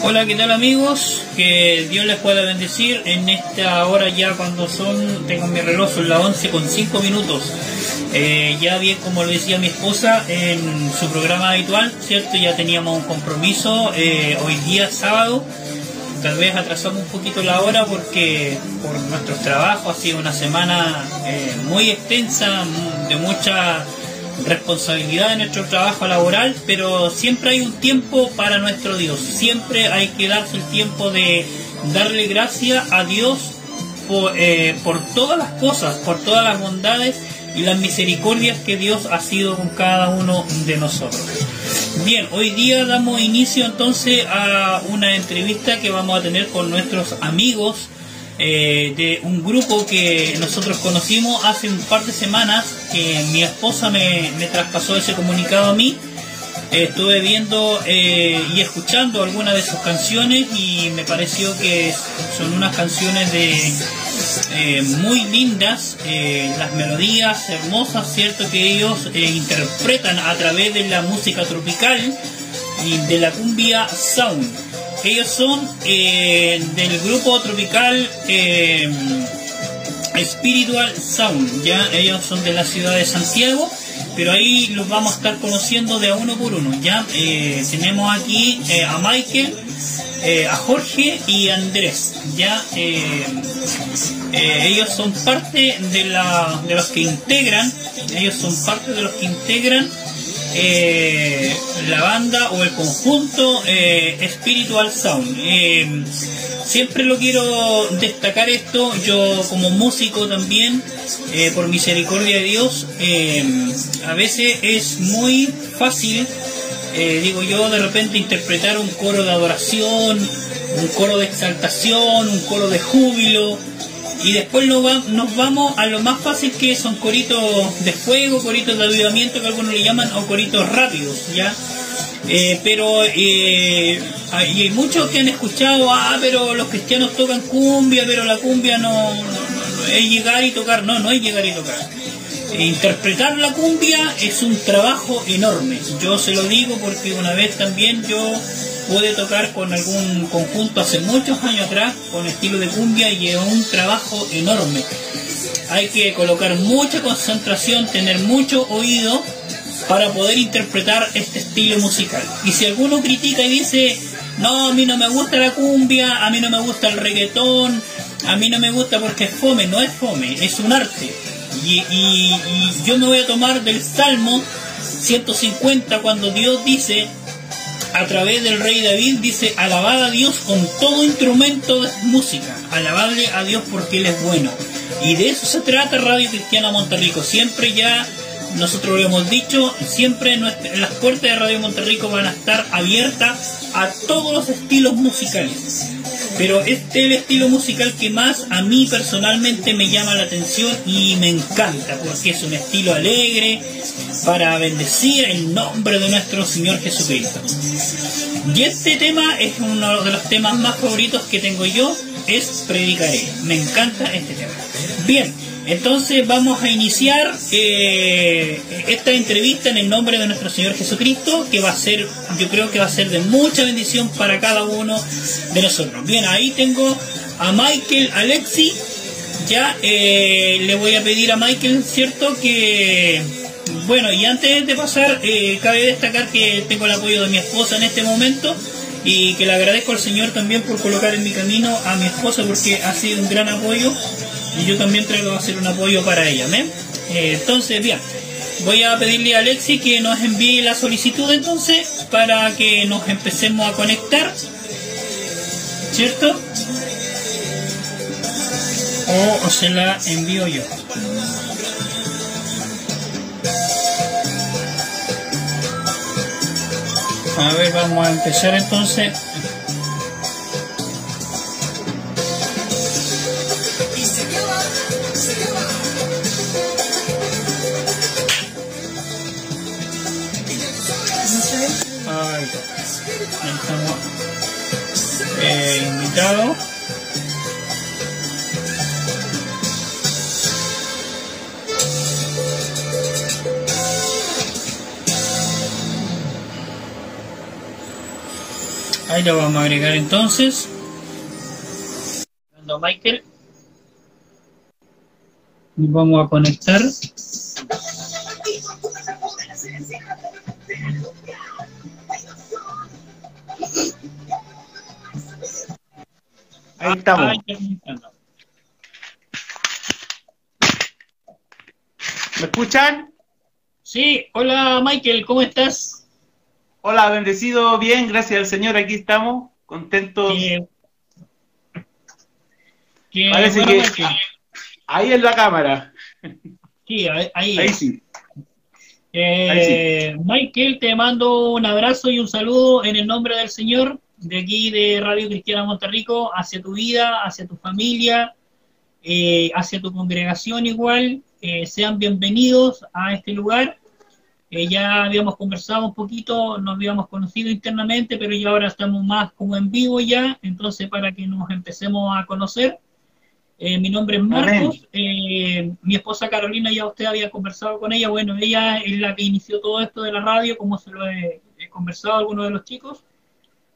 Hola, ¿qué tal amigos? Que Dios les pueda bendecir en esta hora ya cuando son, tengo mi reloj, son las 11 con 5 minutos. Eh, ya bien, como lo decía mi esposa en su programa habitual, ¿cierto? Ya teníamos un compromiso eh, hoy día sábado. Tal vez atrasamos un poquito la hora porque por nuestros trabajos ha sido una semana eh, muy extensa, de mucha responsabilidad en nuestro trabajo laboral, pero siempre hay un tiempo para nuestro Dios. Siempre hay que darse el tiempo de darle gracias a Dios por, eh, por todas las cosas, por todas las bondades y las misericordias que Dios ha sido con cada uno de nosotros. Bien, hoy día damos inicio entonces a una entrevista que vamos a tener con nuestros amigos eh, de un grupo que nosotros conocimos hace un par de semanas, que mi esposa me, traspasó ese comunicado a mí. estuve viendo eh, y escuchando algunas de sus canciones y me pareció que son unas canciones de eh, muy lindas, las melodías hermosas, cierto que ellos interpretan a través de la música tropical y de la cumbia sound. Ellos son eh, del grupo tropical eh, Spiritual Sound, ¿ya? Ellos son de la ciudad de Santiago, pero ahí los vamos a estar conociendo de a uno por uno, ¿ya? Eh, tenemos aquí a Michael, a Jorge y a Andrés, ¿ya? ellos son parte de, la, de los que integran, ellos son parte de los que integran eh, la banda o el conjunto eh, Spiritual Sound. Eh, siempre lo quiero destacar esto, yo como músico también, por misericordia de Dios, a veces es muy fácil, digo yo, de repente interpretar un coro de adoración, un coro de exaltación, un coro de júbilo, y después nos, vamos a lo más fácil que son coritos de fuego, coritos de avivamiento que algunos le llaman, o coritos rápidos, ¿ya? Eh, pero eh, hay muchos que han escuchado, ah, pero los cristianos tocan cumbia, pero la cumbia no, es llegar y tocar, no, no es llegar y tocar. Interpretar la cumbia es un trabajo enorme. Yo se lo digo porque una vez también yo pude tocar con algún conjunto hace muchos años atrás con estilo de cumbia y es un trabajo enorme. Hay que colocar mucha concentración, tener mucho oído para poder interpretar este estilo musical. Y si alguno critica y dice, no, a mí no me gusta la cumbia, a mí no me gusta el reggaetón, a mí no me gusta porque es fome, no es fome, es un arte. Y, y yo me voy a tomar del Salmo 150 cuando Dios dice, a través del rey David dice, alabad a Dios con todo instrumento de música, alabadle a Dios porque Él es bueno. Y de eso se trata Radio Cristiana Monterrico. Siempre ya, nosotros lo hemos dicho, siempre las puertas de Radio Monterrico van a estar abiertas a todos los estilos musicales. Pero este es el estilo musical que más a mí personalmente me llama la atención y me encanta, porque es un estilo alegre para bendecir el nombre de nuestro Señor Jesucristo. Y este tema es uno de los temas más favoritos que tengo yo, es Predicaré. Me encanta este tema. Bien, entonces vamos a iniciar eh, esta entrevista en el nombre de nuestro Señor Jesucristo, que va a ser, yo creo que va a ser de mucha bendición para cada uno de nosotros. Bien, ahí tengo a Michael Alexi. Ya eh, le voy a pedir a Michael, ¿cierto? Que, bueno, y antes de pasar, eh, cabe destacar que tengo el apoyo de mi esposa en este momento y que le agradezco al Señor también por colocar en mi camino a mi esposa porque ha sido un gran apoyo y yo también traigo a hacer un apoyo para ella. Eh, entonces, bien, voy a pedirle a Alexi que nos envíe la solicitud entonces para que nos empecemos a conectar, ¿cierto? O, se la envío yo. A ver, vamos a empezar entonces. Estamos eh, invitados. Ahí lo vamos a agregar entonces. Michael. Y vamos a conectar. Ahí estamos. ¿Me escuchan? Sí, hola Michael, ¿cómo estás? Hola, bendecido, bien, gracias al Señor, aquí estamos, contentos. Parece que ahí en la cámara. Sí, ahí, ahí, sí. Eh, Michael, te mando un abrazo y un saludo en el nombre del Señor, de aquí de Radio Cristiana Monterrico, hacia tu vida, hacia tu familia, eh, hacia tu congregación igual. Eh, sean bienvenidos a este lugar. ya habíamos conversado un poquito, nos habíamos conocido internamente, pero ya ahora estamos más como en vivo ya, entonces para que nos empecemos a conocer. Eh, mi nombre es Marcos, eh, mi esposa Carolina ya usted había conversado con ella, bueno, ella es la que inició todo esto de la radio, como se lo he, conversado a algunos de los chicos,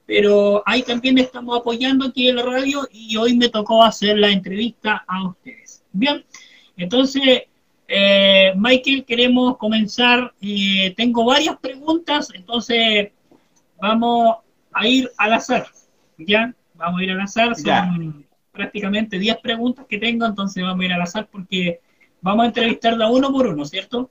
pero ahí también estamos apoyando aquí en la radio y hoy me tocó hacer la entrevista a ustedes. Bien, entonces, eh, Michael, queremos comenzar, tengo varias preguntas, entonces vamos a ir al azar, ¿ya? Vamos a ir al azar, son prácticamente 10 preguntas que tengo, entonces vamos a ir al azar porque vamos a entrevistarla uno por uno, ¿cierto?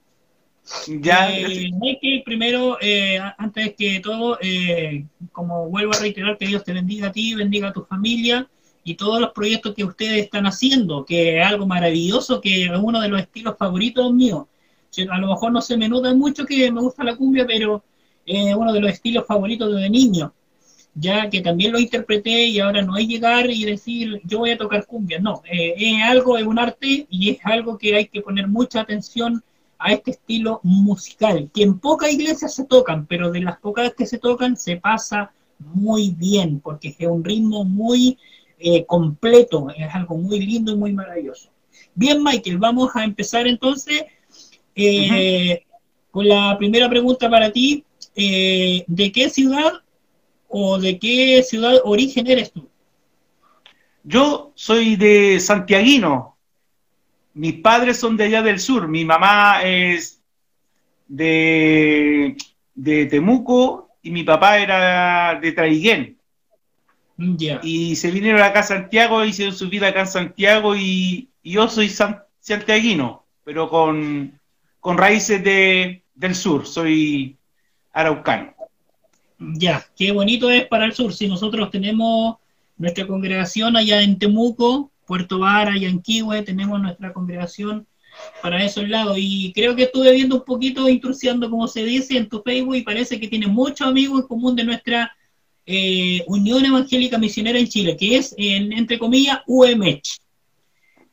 Ya. Eh, Michael, primero, eh, antes que todo, eh, como vuelvo a reiterar, que Dios te bendiga a ti, bendiga a tu familia y todos los proyectos que ustedes están haciendo, que es algo maravilloso, que es uno de los estilos favoritos míos. A lo mejor no se me nota mucho que me gusta la cumbia, pero es uno de los estilos favoritos desde niño ya que también lo interpreté y ahora no es llegar y decir yo voy a tocar cumbia, no, eh, es algo, es un arte y es algo que hay que poner mucha atención a este estilo musical, que en pocas iglesias se tocan, pero de las pocas que se tocan se pasa muy bien, porque es un ritmo muy eh, completo, es algo muy lindo y muy maravilloso. Bien, Michael, vamos a empezar entonces eh, con la primera pregunta para ti. ¿De qué ciudad o de qué ciudad origen eres tú? Yo soy de Santiaguino. Mis padres son de allá del sur. Mi mamá es de, de Temuco y mi papá era de Traiguén. Y se vinieron acá a Santiago, hicieron su vida acá en Santiago y, yo soy santiaguino, pero con, con raíces de, del sur. Soy araucano. Ya, qué bonito es para el sur. Si nosotros tenemos nuestra congregación allá en Temuco, Puerto Vara, Yanquihue, tenemos nuestra congregación para esos lados. Y creo que estuve viendo un poquito, intrusiando, como se dice, en tu Facebook y parece que tiene muchos amigos en común de nuestra eh, Unión Evangélica Misionera en Chile, que es, entre comillas, UMH.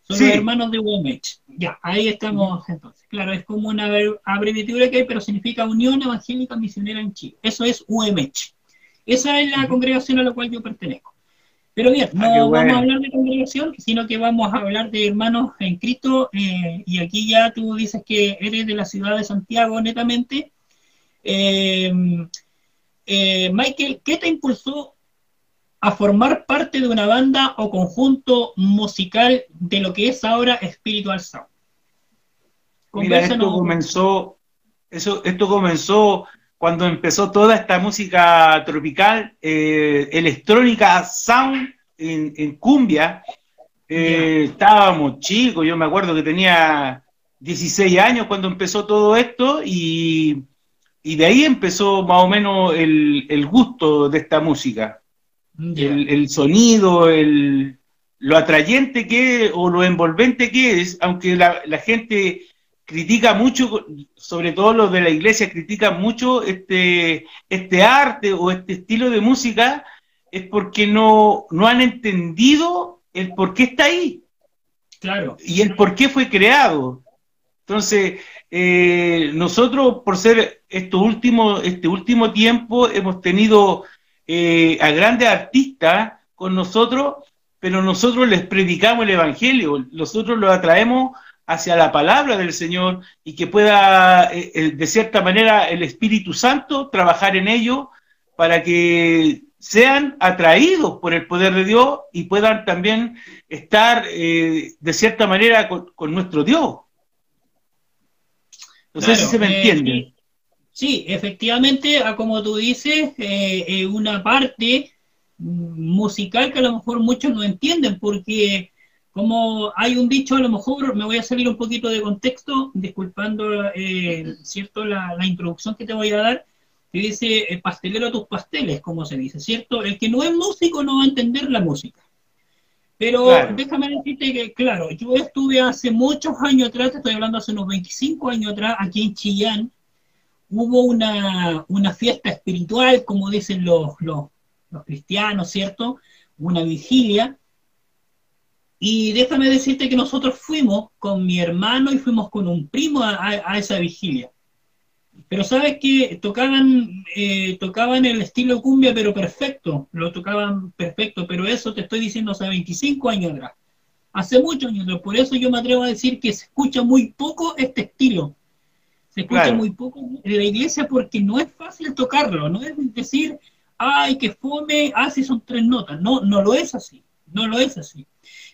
Son los hermanos de UMH. Ya, ahí estamos entonces. Claro, es como una abreviatura que hay, pero significa Unión Evangélica Misionera en Chile. Eso es UMH. Esa es la congregación a la cual yo pertenezco. Pero bien, ah, no vamos a hablar de congregación, sino que vamos a hablar de hermanos en Cristo. Eh, y aquí ya tú dices que eres de la ciudad de Santiago, netamente. Eh, eh, Michael, ¿qué te impulsó a formar parte de una banda o conjunto musical de lo que es ahora Spiritual Sound. Mira, esto comenzó, eso, esto comenzó cuando empezó toda esta música tropical, eh, electrónica, sound en, cumbia. Eh, estábamos chicos, yo me acuerdo que tenía 16 años cuando empezó todo esto y, de ahí empezó más o menos el gusto de esta música. El, sonido, el, lo atrayente que es o lo envolvente que es, aunque la, gente critica mucho, sobre todo los de la iglesia critican mucho este, este arte o este estilo de música, es porque no, no han entendido el por qué está ahí. Claro. Y el por qué fue creado. Entonces, eh, nosotros, por ser esto último, este último tiempo, hemos tenido eh, a grandes artistas con nosotros, pero nosotros les predicamos el Evangelio, nosotros los atraemos hacia la palabra del Señor y que pueda, eh, eh, de cierta manera, el Espíritu Santo trabajar en ello para que sean atraídos por el poder de Dios y puedan también estar eh, de cierta manera con, nuestro Dios. No sé si se me eh, entiende. Sí, efectivamente, como tú dices, eh, una parte musical que a lo mejor muchos no entienden, porque como hay un dicho, a lo mejor me voy a salir un poquito de contexto, disculpando cierto la, la introducción que te voy a dar, que dice el pastelero a tus pasteles, como se dice, ¿cierto? El que no es músico no va a entender la música. Pero déjame decirte que, claro, yo estuve hace muchos años atrás, te estoy hablando hace unos 25 años atrás, aquí en Chillán, hubo una, fiesta espiritual, como dicen los, los, cristianos, ¿cierto? Una vigilia. Y déjame decirte que nosotros fuimos con mi hermano y fuimos con un primo a esa vigilia. Pero sabes que tocaban, eh, tocaban el estilo cumbia, pero perfecto, lo tocaban perfecto, pero eso te estoy diciendo hace 25 años atrás, hace muchos años atrás, por eso yo me atrevo a decir que se escucha muy poco este estilo, se escucha muy poco en la iglesia porque no es fácil tocarlo, no es decir, ay, que fome, ah, sí son tres notas, no, no lo es así, no lo es así.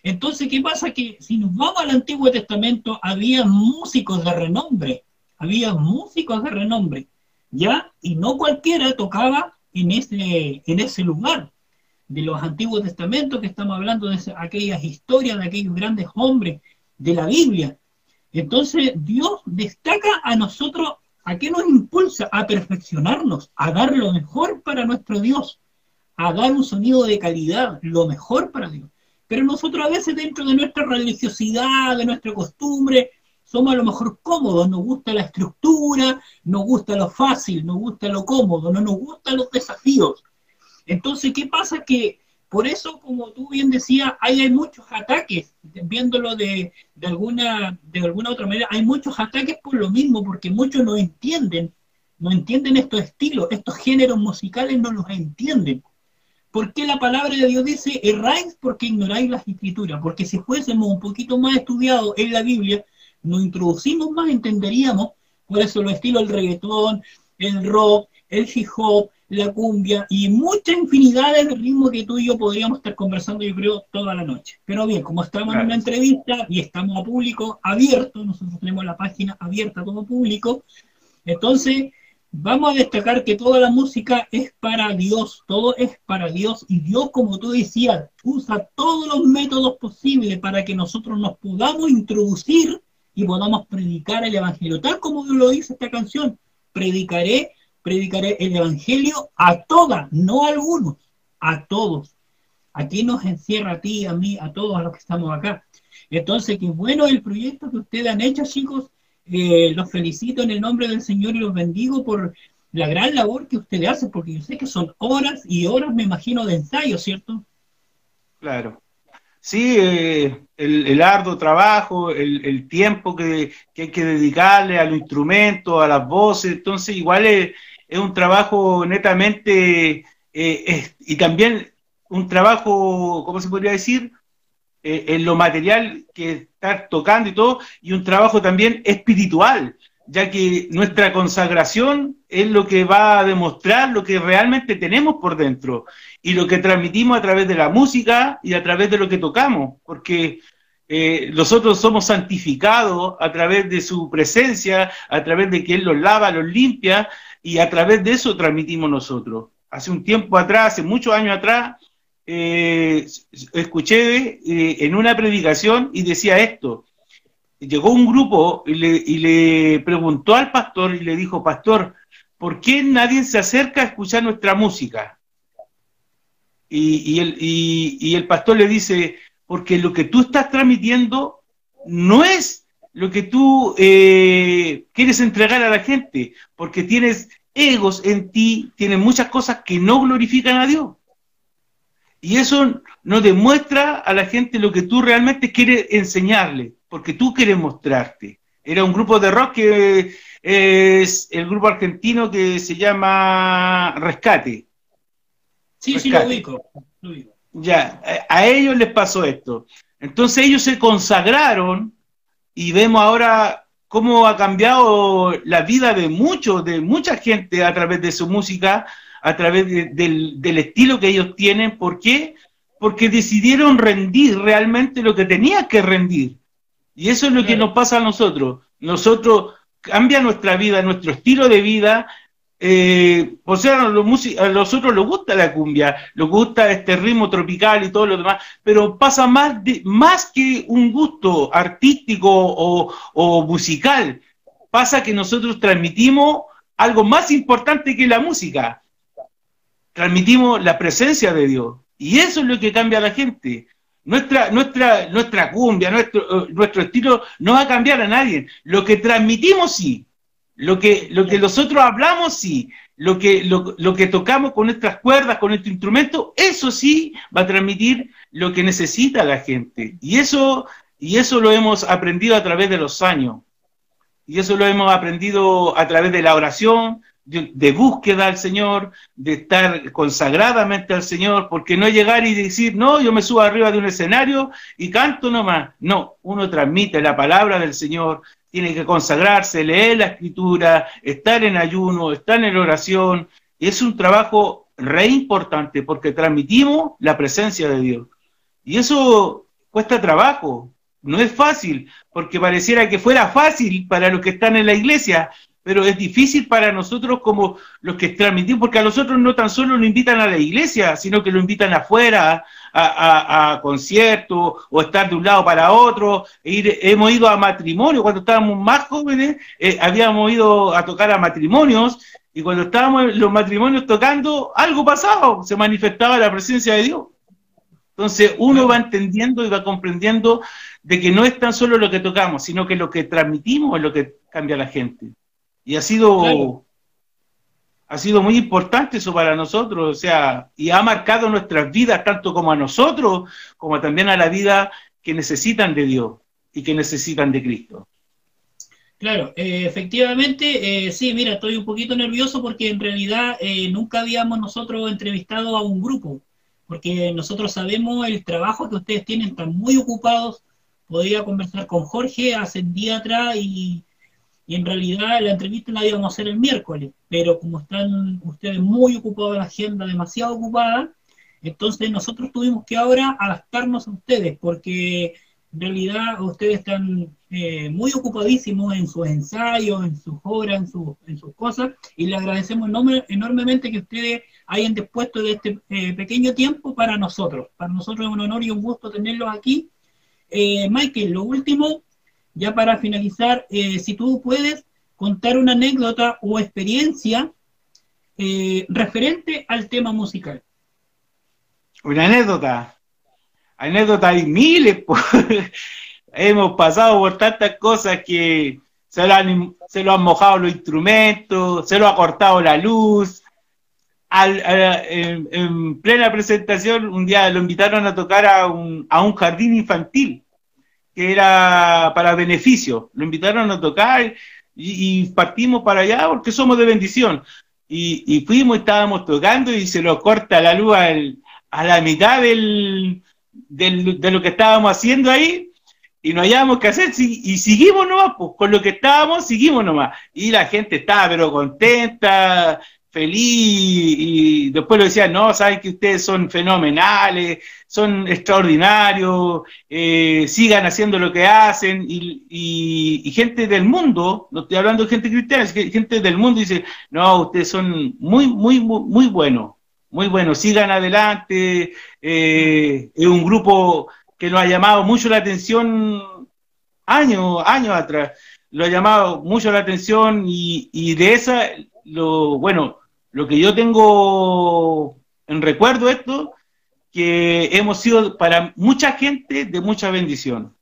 Entonces, ¿qué pasa? Que si nos vamos al Antiguo Testamento, había músicos de renombre, había músicos de renombre, ¿ya? Y no cualquiera tocaba en ese, en ese lugar de los Antiguos Testamentos, que estamos hablando de aquellas historias de aquellos grandes hombres de la Biblia. Entonces Dios destaca a nosotros, ¿a qué nos impulsa? A perfeccionarnos, a dar lo mejor para nuestro Dios, a dar un sonido de calidad, lo mejor para Dios. Pero nosotros a veces dentro de nuestra religiosidad, de nuestra costumbre, somos a lo mejor cómodos, nos gusta la estructura, nos gusta lo fácil, nos gusta lo cómodo, no nos gustan los desafíos. Entonces, ¿qué pasa? Que por eso, como tú bien decías, hay, muchos ataques, viéndolo de, alguna, de alguna otra manera, hay muchos ataques por lo mismo, porque muchos no entienden, no entienden estos estilos, estos géneros musicales no los entienden. ¿Por qué la palabra de Dios dice erráis porque ignoráis las escrituras? Porque si fuésemos un poquito más estudiados en la Biblia, nos introducimos más, entenderíamos, por eso lo estilo el reggaetón, el rock, el hip hop, la cumbia y mucha infinidad de ritmos que tú y yo podríamos estar conversando, yo creo, toda la noche. Pero bien, como estamos en una entrevista y estamos a público abierto, nosotros tenemos la página abierta a todo público, entonces vamos a destacar que toda la música es para Dios, todo es para Dios y Dios, como tú decías, usa todos los métodos posibles para que nosotros nos podamos introducir y podamos predicar el Evangelio, tal como lo dice esta canción, predicaré, predicaré el Evangelio a todas, no a algunos, a todos. Aquí nos encierra a ti, a mí, a todos los que estamos acá. Entonces, qué bueno el proyecto que ustedes han hecho, chicos. Eh, los felicito en el nombre del Señor y los bendigo por la gran labor que ustedes hacen, porque yo sé que son horas y horas, me imagino, de ensayo, ¿cierto? Claro. Sí, eh, el, arduo trabajo, el, tiempo que, hay que dedicarle a los instrumentos, a las voces, entonces igual es, un trabajo netamente, eh, y también un trabajo, ¿cómo se podría decir? Eh, en lo material que estar tocando y todo, y un trabajo también espiritual, ya que nuestra consagración es lo que va a demostrar lo que realmente tenemos por dentro y lo que transmitimos a través de la música y a través de lo que tocamos, porque eh, nosotros somos santificados a través de su presencia, a través de que Él los lava, los limpia, y a través de eso transmitimos nosotros. Hace un tiempo atrás, hace muchos años atrás, eh, escuché eh, en una predicación y decía esto, llegó un grupo y le, preguntó al pastor y le dijo, pastor, ¿por qué nadie se acerca a escuchar nuestra música? Y, el, pastor le dice, porque lo que tú estás transmitiendo no es lo que tú eh, quieres entregar a la gente, porque tienes egos en ti, tienes muchas cosas que no glorifican a Dios. Y eso no demuestra a la gente lo que tú realmente quieres enseñarle porque tú quieres mostrarte. Era un grupo de rock que es el grupo argentino que se llama Rescate. Sí, sí, lo ubico, Ya, a ellos les pasó esto. Entonces ellos se consagraron y vemos ahora cómo ha cambiado la vida de muchos, de mucha gente a través de su música, a través del, del estilo que ellos tienen. ¿Por qué? Porque decidieron rendir realmente lo que tenía que rendir. Y eso es lo que nos pasa a nosotros. Nosotros cambia nuestra vida, nuestro estilo de vida. Eh, o sea, a los, otros les gusta la cumbia, les gusta este ritmo tropical y todo lo demás, pero pasa más, de, más que un gusto artístico o, o musical, pasa que nosotros transmitimos algo más importante que la música, transmitimos la presencia de Dios. Y eso es lo que cambia a la gente. Nuestra, nuestra, nuestra cumbia, nuestro, eh, nuestro estilo no va a cambiar a nadie. Lo que transmitimos sí, lo que, lo que nosotros hablamos sí, lo que, lo, que tocamos con nuestras cuerdas, con nuestro instrumento, eso sí va a transmitir lo que necesita la gente. Y eso, y eso lo hemos aprendido a través de los años. Y eso lo hemos aprendido a través de la oración, de, búsqueda al Señor, de estar consagradamente al Señor, porque no llegar y decir, no, yo me subo arriba de un escenario y canto nomás. No, uno transmite la palabra del Señor, tiene que consagrarse, leer la escritura, estar en ayuno, estar en oración. Es un trabajo re importante porque transmitimos la presencia de Dios. Y eso cuesta trabajo, no es fácil, porque pareciera que fuera fácil para los que están en la iglesia, pero es difícil para nosotros como los que transmitimos, porque a nosotros no tan solo lo invitan a la iglesia, sino que lo invitan afuera, a, conciertos, o estar de un lado para otro. E hemos ido a matrimonio, cuando estábamos más jóvenes, eh, habíamos ido a tocar a matrimonios, y cuando estábamos en los matrimonios tocando, algo pasaba, se manifestaba la presencia de Dios. Entonces uno va entendiendo y va comprendiendo de que no es tan solo lo que tocamos, sino que lo que transmitimos es lo que cambia a la gente. Y ha sido, ha sido muy importante eso para nosotros, o sea, y ha marcado nuestras vidas tanto como a nosotros, como también a la vida que necesitan de Dios y que necesitan de Cristo. Claro, eh, efectivamente, eh, sí, mira, estoy un poquito nervioso porque en realidad eh, nunca habíamos nosotros entrevistado a un grupo, porque nosotros sabemos el trabajo que ustedes tienen, están muy ocupados. Podía conversar con Jorge hace un día atrás y y en realidad la entrevista la íbamos a hacer el miércoles, pero como están ustedes muy ocupados en la agenda, demasiado ocupada, entonces nosotros tuvimos que ahora adaptarnos a ustedes, porque en realidad ustedes están eh, muy ocupadísimos en sus ensayos, en sus obras, en, en sus cosas, y le agradecemos enormemente que ustedes hayan dispuesto de este eh, pequeño tiempo para nosotros. Para nosotros es un honor y un gusto tenerlos aquí. Eh, Michael, lo último, ya para finalizar, eh, si tú puedes contar una anécdota o experiencia eh, referente al tema musical. Una anécdota. Anécdota hay miles. Hemos pasado por tantas cosas que se lo, han, se lo han mojado los instrumentos, se lo ha cortado la luz. en, plena presentación, un día lo invitaron a tocar a un, a un jardín infantil que era para beneficio. Lo invitaron a tocar y, partimos para allá porque somos de bendición. Y, fuimos, estábamos tocando y se nos corta la luz a la mitad de lo que estábamos haciendo ahí y no hayamos que hacer y seguimos nomás, pues con lo que estábamos, seguimos nomás. Y la gente estaba pero contenta, feliz y después lo decían, no, saben que ustedes son fenomenales, son extraordinarios, eh, sigan haciendo lo que hacen y, gente del mundo, no estoy hablando de gente cristiana, es gente del mundo dice, no, ustedes son muy, muy, muy, muy buenos, muy buenos, sigan adelante, eh, es un grupo que nos ha llamado mucho la atención años, años atrás, lo ha llamado mucho la atención y, y de esa, lo, bueno, lo que yo tengo en recuerdo esto, que hemos sido para mucha gente de mucha bendición.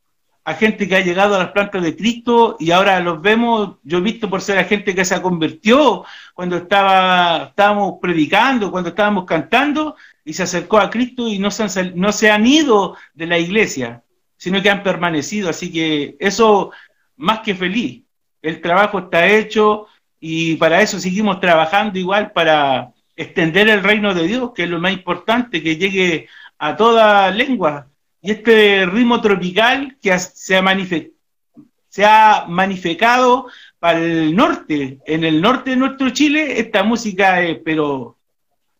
A gente que ha llegado a las plantas de Cristo y ahora los vemos, yo he visto por ser a gente que se convirtió cuando estaba, estábamos predicando, cuando estábamos cantando y se acercó a Cristo y no se, han, no se han ido de la iglesia, sino que han permanecido. Así que eso, más que feliz, el trabajo está hecho, y para eso seguimos trabajando igual para extender el reino de Dios, que es lo más importante, que llegue a toda lengua. Y este ritmo tropical que se ha, se ha para el norte, en el norte de nuestro Chile, esta música es pero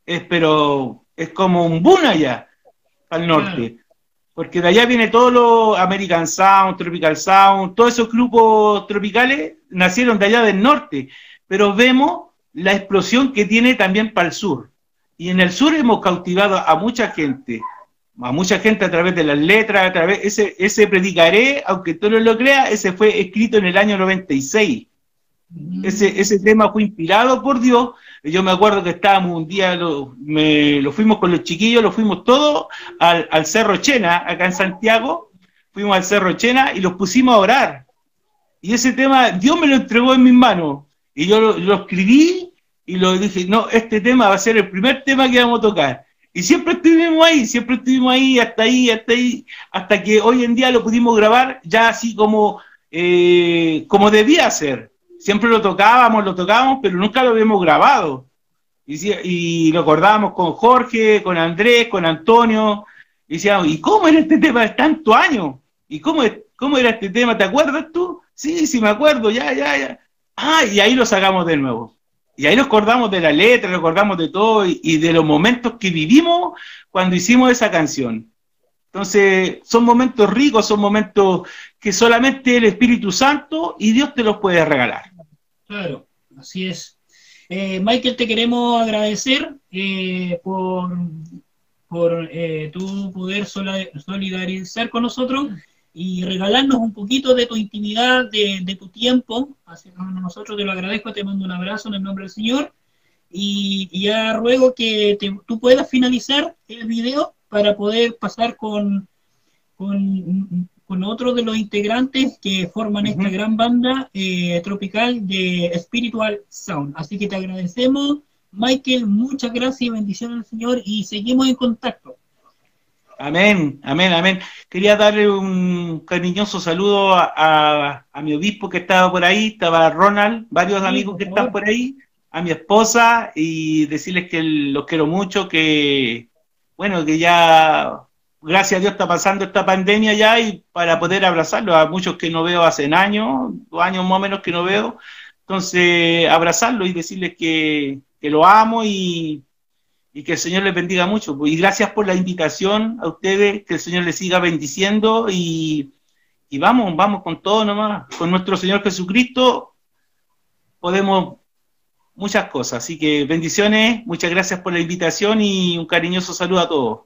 es pero es como un boom allá, al norte. Porque de allá viene todo lo American Sound, Tropical Sound, todos esos grupos tropicales nacieron de allá del norte. Pero vemos la explosión que tiene también para el sur. Y en el sur hemos cautivado a mucha gente, a mucha gente a través de las letras, a través, ese, ese predicaré, aunque tú no lo creas, ese fue escrito en el año 96. Mm. Ese, ese tema fue inspirado por Dios. Yo me acuerdo que estábamos un día, lo, me, lo fuimos con los chiquillos, lo fuimos todos al, al, Cerro Chena, acá en Santiago. Fuimos al Cerro Chena y los pusimos a orar. Y ese tema, Dios me lo entregó en mis manos. Y yo lo, escribí y lo dije, no, este tema va a ser el primer tema que vamos a tocar. Y siempre estuvimos ahí, siempre estuvimos ahí, hasta ahí, hasta ahí, hasta que hoy en día lo pudimos grabar ya así como, eh, como debía ser. Siempre lo tocábamos, lo tocábamos, pero nunca lo habíamos grabado. Y, y lo acordábamos con Jorge, con Andrés, con Antonio. Y decíamos, ¿y cómo era este tema de tanto años? ¿Y cómo, cómo era este tema? ¿Te acuerdas tú? Sí, sí, me acuerdo, ya, ya, ya. Ah, y ahí lo sacamos de nuevo. Y ahí nos acordamos de la letra, nos acordamos de todo y, de los momentos que vivimos cuando hicimos esa canción. Entonces, son momentos ricos, son momentos que solamente el Espíritu Santo y Dios te los puede regalar. Claro, así es. Eh, Michael, te queremos agradecer eh, por, por eh, tu poder solidarizar con nosotros y regalarnos un poquito de tu intimidad, de, tu tiempo. Así nosotros te lo agradezco, te mando un abrazo en el nombre del Señor. Y, ya ruego que tú puedas finalizar el video para poder pasar con, con, con otro de los integrantes que forman esta gran banda eh, tropical de Spiritual Sound. Así que te agradecemos, Michael, muchas gracias y bendiciones al Señor y seguimos en contacto. Amén, amén, amén. Quería darle un cariñoso saludo a, mi obispo que estaba por ahí, estaba Ronald, varios amigos que están por ahí, a mi esposa y decirles que los quiero mucho, que bueno, que ya, gracias a Dios está pasando esta pandemia ya y para poder abrazarlos, a muchos que no veo hace años, dos años más o menos que no veo, entonces abrazarlos y decirles que, que lo amo y y que el Señor les bendiga mucho. Y gracias por la invitación a ustedes, que el Señor les siga bendiciendo y, vamos, vamos con todo nomás. Con nuestro Señor Jesucristo podemos muchas cosas. Así que bendiciones, muchas gracias por la invitación y un cariñoso saludo a todos.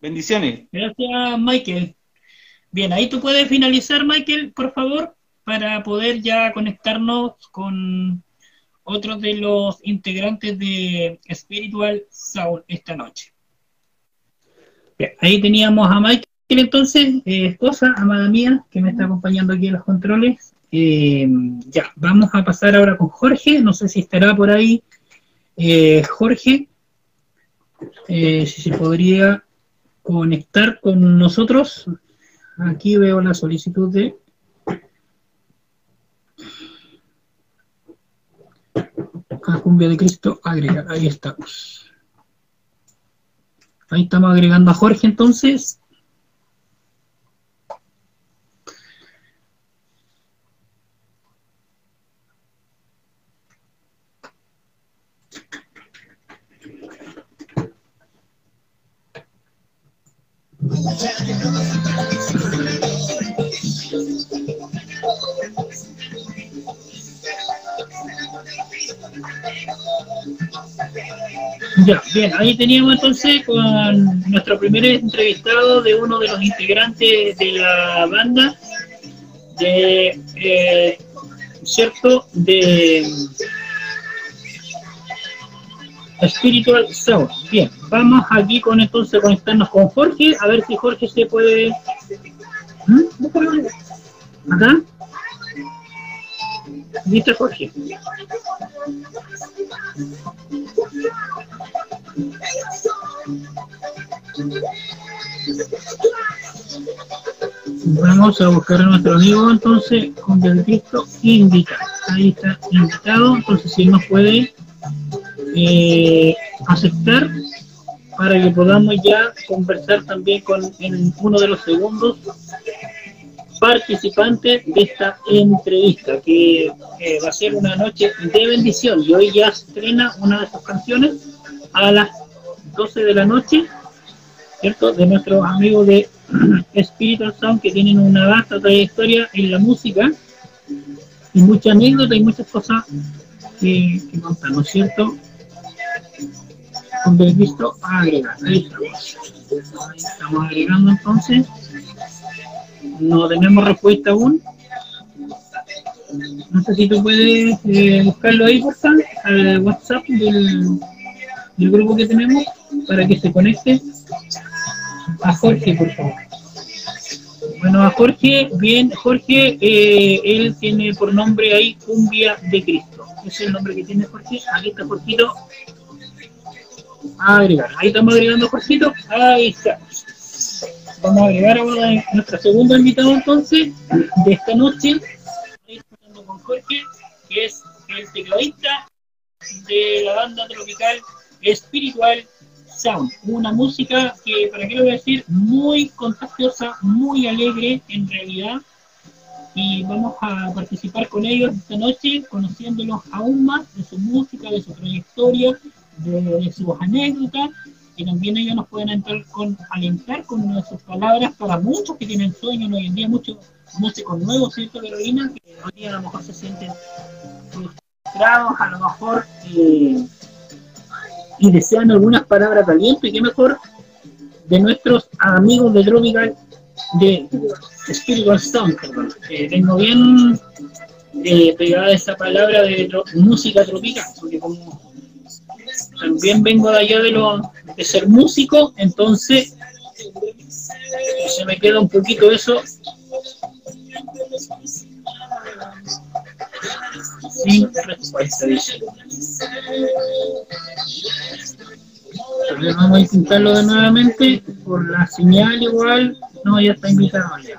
Bendiciones. Gracias, Michael. Bien, ahí tú puedes finalizar, Michael, por favor, para poder ya conectarnos con otro de los integrantes de Spiritual Soul esta noche. ahí teníamos a Michael entonces, eh, esposa, amada mía, que me está acompañando aquí en los controles. Eh, ya, vamos a pasar ahora con Jorge, no sé si estará por ahí eh, Jorge, si se podría conectar con nosotros. Aquí veo la solicitud de a Cumbia de Cristo agregar. Ahí estamos. Ahí estamos agregando a Jorge entonces. Bien, ahí teníamos entonces con nuestro primer entrevistado de uno de los integrantes de la banda, de, eh, ¿cierto? De Spiritual Sound. Bien, vamos aquí con entonces conectarnos con Jorge, a ver si Jorge se puede... ¿Mm? ¿Acá? ¿Viste, Jorge? Vamos a buscar a nuestro amigo entonces con el Cristo invitado. Ahí está invitado, entonces si nos puede eh, aceptar para que podamos ya conversar también con uno de los segundos participantes de esta entrevista, que eh, va a ser una noche de bendición y hoy ya estrena una de sus canciones a las 12 de la noche, ¿cierto? De nuestros amigos de Spiritual Sound que tienen una vasta trayectoria en la música y mucha anécdota y muchas cosas que, que contar, ¿no es cierto? Con visto ahí estamos. Estamos agregando entonces. No tenemos respuesta aún. No sé si tú puedes eh, buscarlo ahí, por favor, al WhatsApp del, del grupo que tenemos para que se conecte a Jorge, por favor. Bueno, a Jorge, bien, Jorge, eh, él tiene por nombre ahí Cumbia de Cristo. Es el nombre que tiene Jorge. Aquí está Jorgito. Agregar. Ahí estamos agregando a Jorgito. Ahí está. Vamos a agregar ahora a nuestro segundo invitado entonces de esta noche. Ahí con Jorge, que es el tecladista de la banda tropical espiritual Sound, una música que, para qué lo voy a decir, muy contagiosa, muy alegre en realidad. Y vamos a participar con ellos esta noche, conociéndolos aún más de su música, de su trayectoria, de, sus anécdotas. Y también ellos nos pueden entrar con, alentar con una sus palabras para muchos que tienen sueños hoy en día, muchos músicos nuevos, ¿cierto, Carolina? Que hoy día a lo mejor se sienten frustrados, a lo mejor. Eh, y desean algunas palabras de aliento y qué mejor de nuestros amigos de Tropical, de Spiritual Sound, perdón. tengo bien eh, pegada esa palabra de música tropical, porque como también vengo de allá de, lo, de ser músico, entonces se me queda un poquito eso sin respuesta, dice. vamos a intentarlo de nuevamente por la señal igual. No, ya está invitado ya.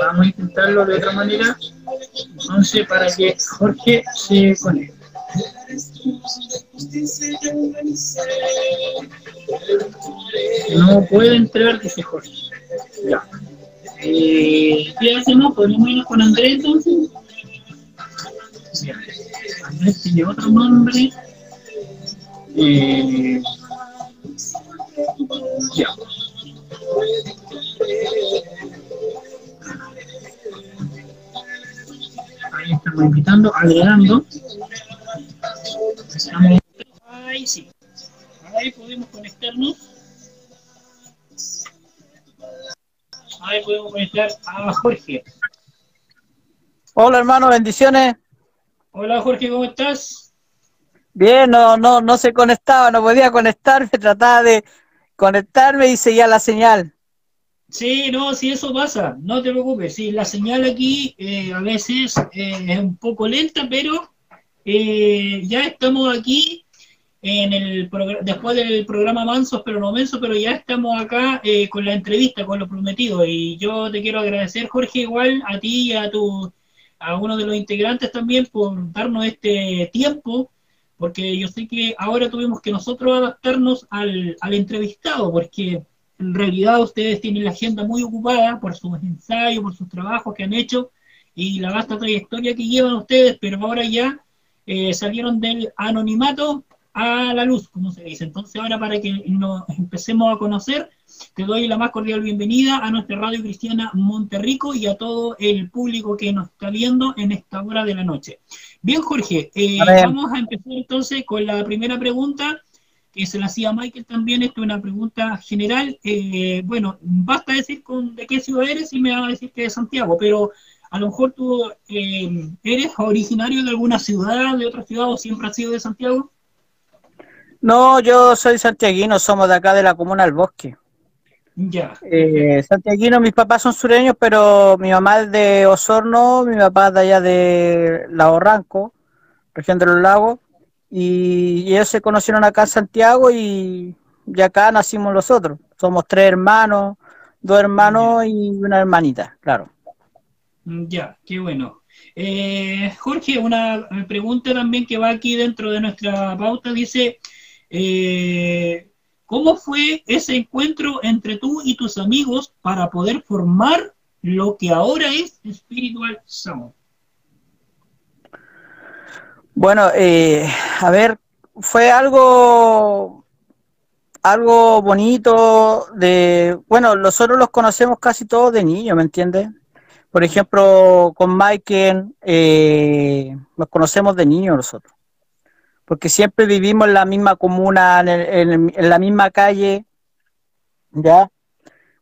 Vamos a intentarlo de otra manera. Entonces, para que Jorge se conecte. No puede entrar, dice Jorge. Ya. Eh, ¿Qué hacemos? ¿Podríamos irnos con Andrés entonces? Andrés tiene otro nombre. Eh, ya. Ahí estamos invitando, agregando. Estamos... Ahí sí. Ahí podemos conectarnos. Ahí podemos conectar a Jorge. Hola hermano, bendiciones. Hola Jorge, ¿cómo estás? Bien, no, no, no se conectaba, no podía conectarme, trataba de conectarme y seguía la señal. Sí, no, si eso pasa, no te preocupes. Sí, la señal aquí eh, a veces eh, es un poco lenta, pero eh, ya estamos aquí en el después del programa Mansos pero no Mensos, pero ya estamos acá con la entrevista, con lo prometido. Y yo te quiero agradecer, Jorge, igual a ti y a tu a uno de los integrantes también por darnos este tiempo, porque yo sé que ahora tuvimos que nosotros adaptarnos al, al entrevistado, porque en realidad ustedes tienen la agenda muy ocupada por sus ensayos, por sus trabajos que han hecho y la vasta trayectoria que llevan ustedes, pero ahora ya eh, salieron del anonimato a la luz, como se dice. Entonces ahora para que nos empecemos a conocer, te doy la más cordial bienvenida a nuestra radio cristiana Monterrico y a todo el público que nos está viendo en esta hora de la noche. Bien, Jorge, eh, vamos a empezar entonces con la primera pregunta que se la hacía Michael también. Esto es una pregunta general. Eh, bueno, basta decir con de qué ciudad eres y me va a decir que de Santiago, pero a lo mejor tú eh, eres originario de alguna ciudad, de otra ciudad o siempre has sido de Santiago. No, yo soy santiaguino, somos de acá de la comuna del Bosque. Ya. Eh, santiaguino, mis papás son sureños, pero mi mamá es de Osorno, mi papá es de allá de Lago Ranco, región de los lagos, y, ellos se conocieron acá en Santiago y, y acá nacimos nosotros. Somos tres hermanos, dos hermanos y una hermanita, claro. Ya, qué bueno. Eh, Jorge, una pregunta también que va aquí dentro de nuestra pauta, dice, eh, ¿Cómo fue ese encuentro entre tú y tus amigos para poder formar lo que ahora es Spiritual Sound? Bueno, eh, a ver, fue algo algo bonito de, bueno, nosotros los conocemos casi todos de niños, ¿me entiendes? Por ejemplo, con Michael, eh, nos conocemos de niños nosotros, porque siempre vivimos en la misma comuna, en, la misma calle, ¿ya?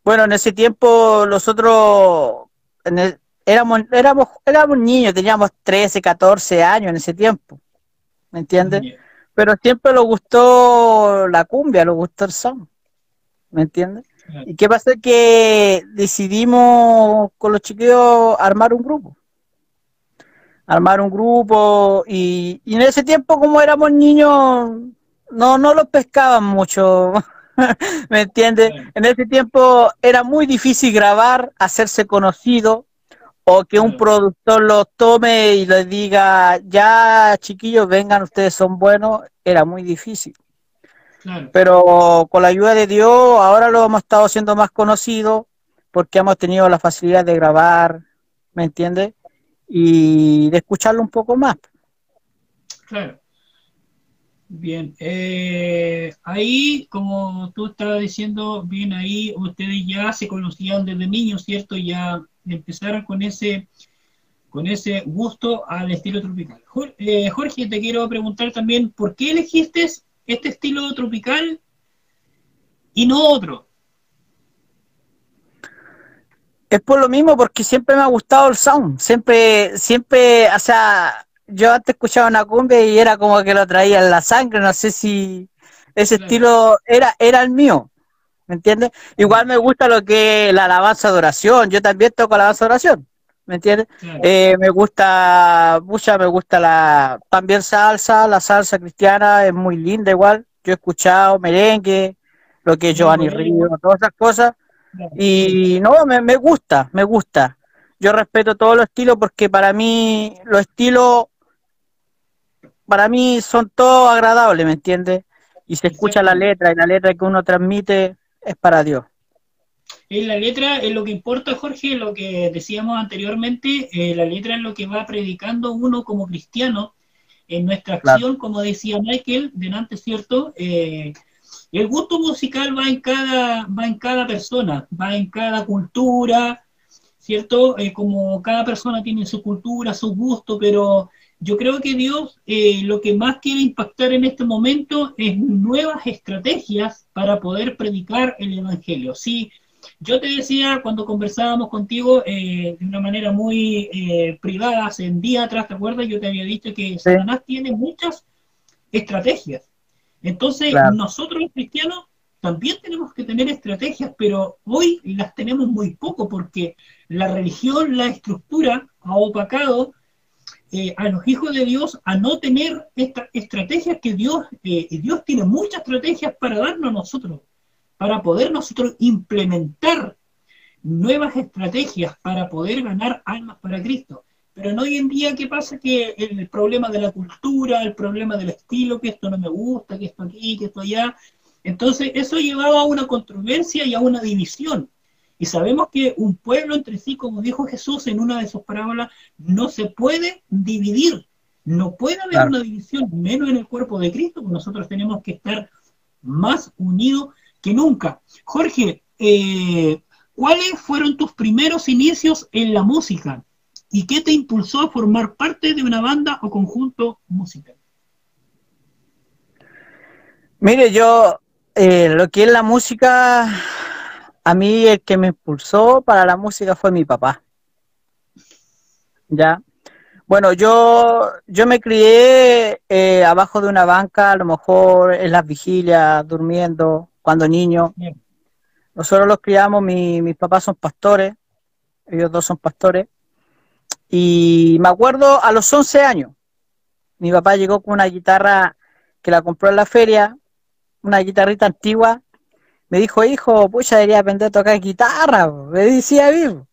Bueno, en ese tiempo nosotros éramos, éramos, éramos niños, teníamos 13, 14 años en ese tiempo, ¿me entiendes? Pero siempre nos gustó la cumbia, nos gustó el son, ¿me entiendes? ¿Y qué pasa? Que decidimos con los chiquillos armar un grupo. Armar un grupo y, en ese tiempo como éramos niños no, no los pescaban mucho, ¿me entiendes? En ese tiempo era muy difícil grabar, hacerse conocido o que un productor los tome y les diga, ya chiquillos, vengan, ustedes son buenos, era muy difícil. Pero con la ayuda de Dios, ahora lo hemos estado haciendo más conocido porque hemos tenido la facilidad de grabar, ¿me entiendes? Y de escucharlo un poco más. Claro. Bien, eh, ahí, como tú estabas diciendo, bien ahí, ustedes ya se conocían desde niños, ¿cierto? Ya empezaron con ese, con ese gusto al estilo tropical. Eh, Jorge, te quiero preguntar también, ¿por qué elegiste este estilo tropical y no otro? Es por lo mismo, porque siempre me ha gustado el sound. Siempre, siempre, o sea, yo antes escuchaba una cumbia y era como que lo traía en la sangre. No sé si ese estilo era, era el mío. ¿Me entiendes? Igual me gusta lo que la alabanza de oración. Yo también toco alabanza de oración. ¿me entiendes? Eh, me gusta, mucha, me gusta la, también salsa, la salsa cristiana es muy linda igual, yo he escuchado merengue, lo que es Giovanni Río, todas esas cosas, y no, me, me gusta, me gusta. Yo respeto todos los estilos porque para mí los estilos, para mí son todos agradables, ¿me entiendes? Y se escucha la letra y la letra que uno transmite es para Dios. En la letra, es lo que importa, Jorge, lo que decíamos anteriormente, eh, la letra es lo que va predicando uno como cristiano en nuestra acción, como decía Michael, delante, ¿cierto? Eh, el gusto musical va en cada, va en cada persona, va en cada cultura, ¿cierto? Eh, como cada persona tiene su cultura, su gusto, pero yo creo que Dios lo que más quiere impactar en este momento es nuevas estrategias para poder predicar el Evangelio. Sí, yo te decía cuando conversábamos contigo eh, de una manera muy eh, privada hace un día atrás, ¿te acuerdas? Yo te había dicho que Satanás tiene muchas estrategias. Entonces, nosotros los cristianos también tenemos que tener estrategias, pero hoy las tenemos muy poco porque la religión, la estructura ha opacado eh, a los hijos de Dios a no tener estas estrategias que Dios, Dios tiene muchas estrategias para darnos a nosotros para poder nosotros implementar nuevas estrategias para poder ganar almas para Cristo. Pero en hoy en día, ¿qué pasa? Que el problema de la cultura, el problema del estilo, que esto no me gusta, que esto aquí, que esto allá. Entonces, eso llevaba a una controversia y a una división. Y sabemos que un pueblo entre sí, como dijo Jesús en una de sus parábolas, no se puede dividir. No puede haber una división, menos en el cuerpo de Cristo, porque nosotros tenemos que estar más unidos que nunca. Jorge, eh, ¿cuáles fueron tus primeros inicios en la música? ¿Y qué te impulsó a formar parte de una banda o conjunto musical? Mire, yo, eh, lo que es la música, a mí el que me impulsó para la música fue mi papá. ¿Ya? Bueno, yo, yo me crié eh, abajo de una banca, a lo mejor en las vigilias, durmiendo, cuando niño. Nosotros los criamos, mis papás son pastores, ellos dos son pastores. Y me acuerdo a los 11 años, mi papá llegó con una guitarra que la compró en la feria, una guitarrita antigua. Me dijo, hijo, pucha, debería aprender a tocar guitarra. Me decía vivo.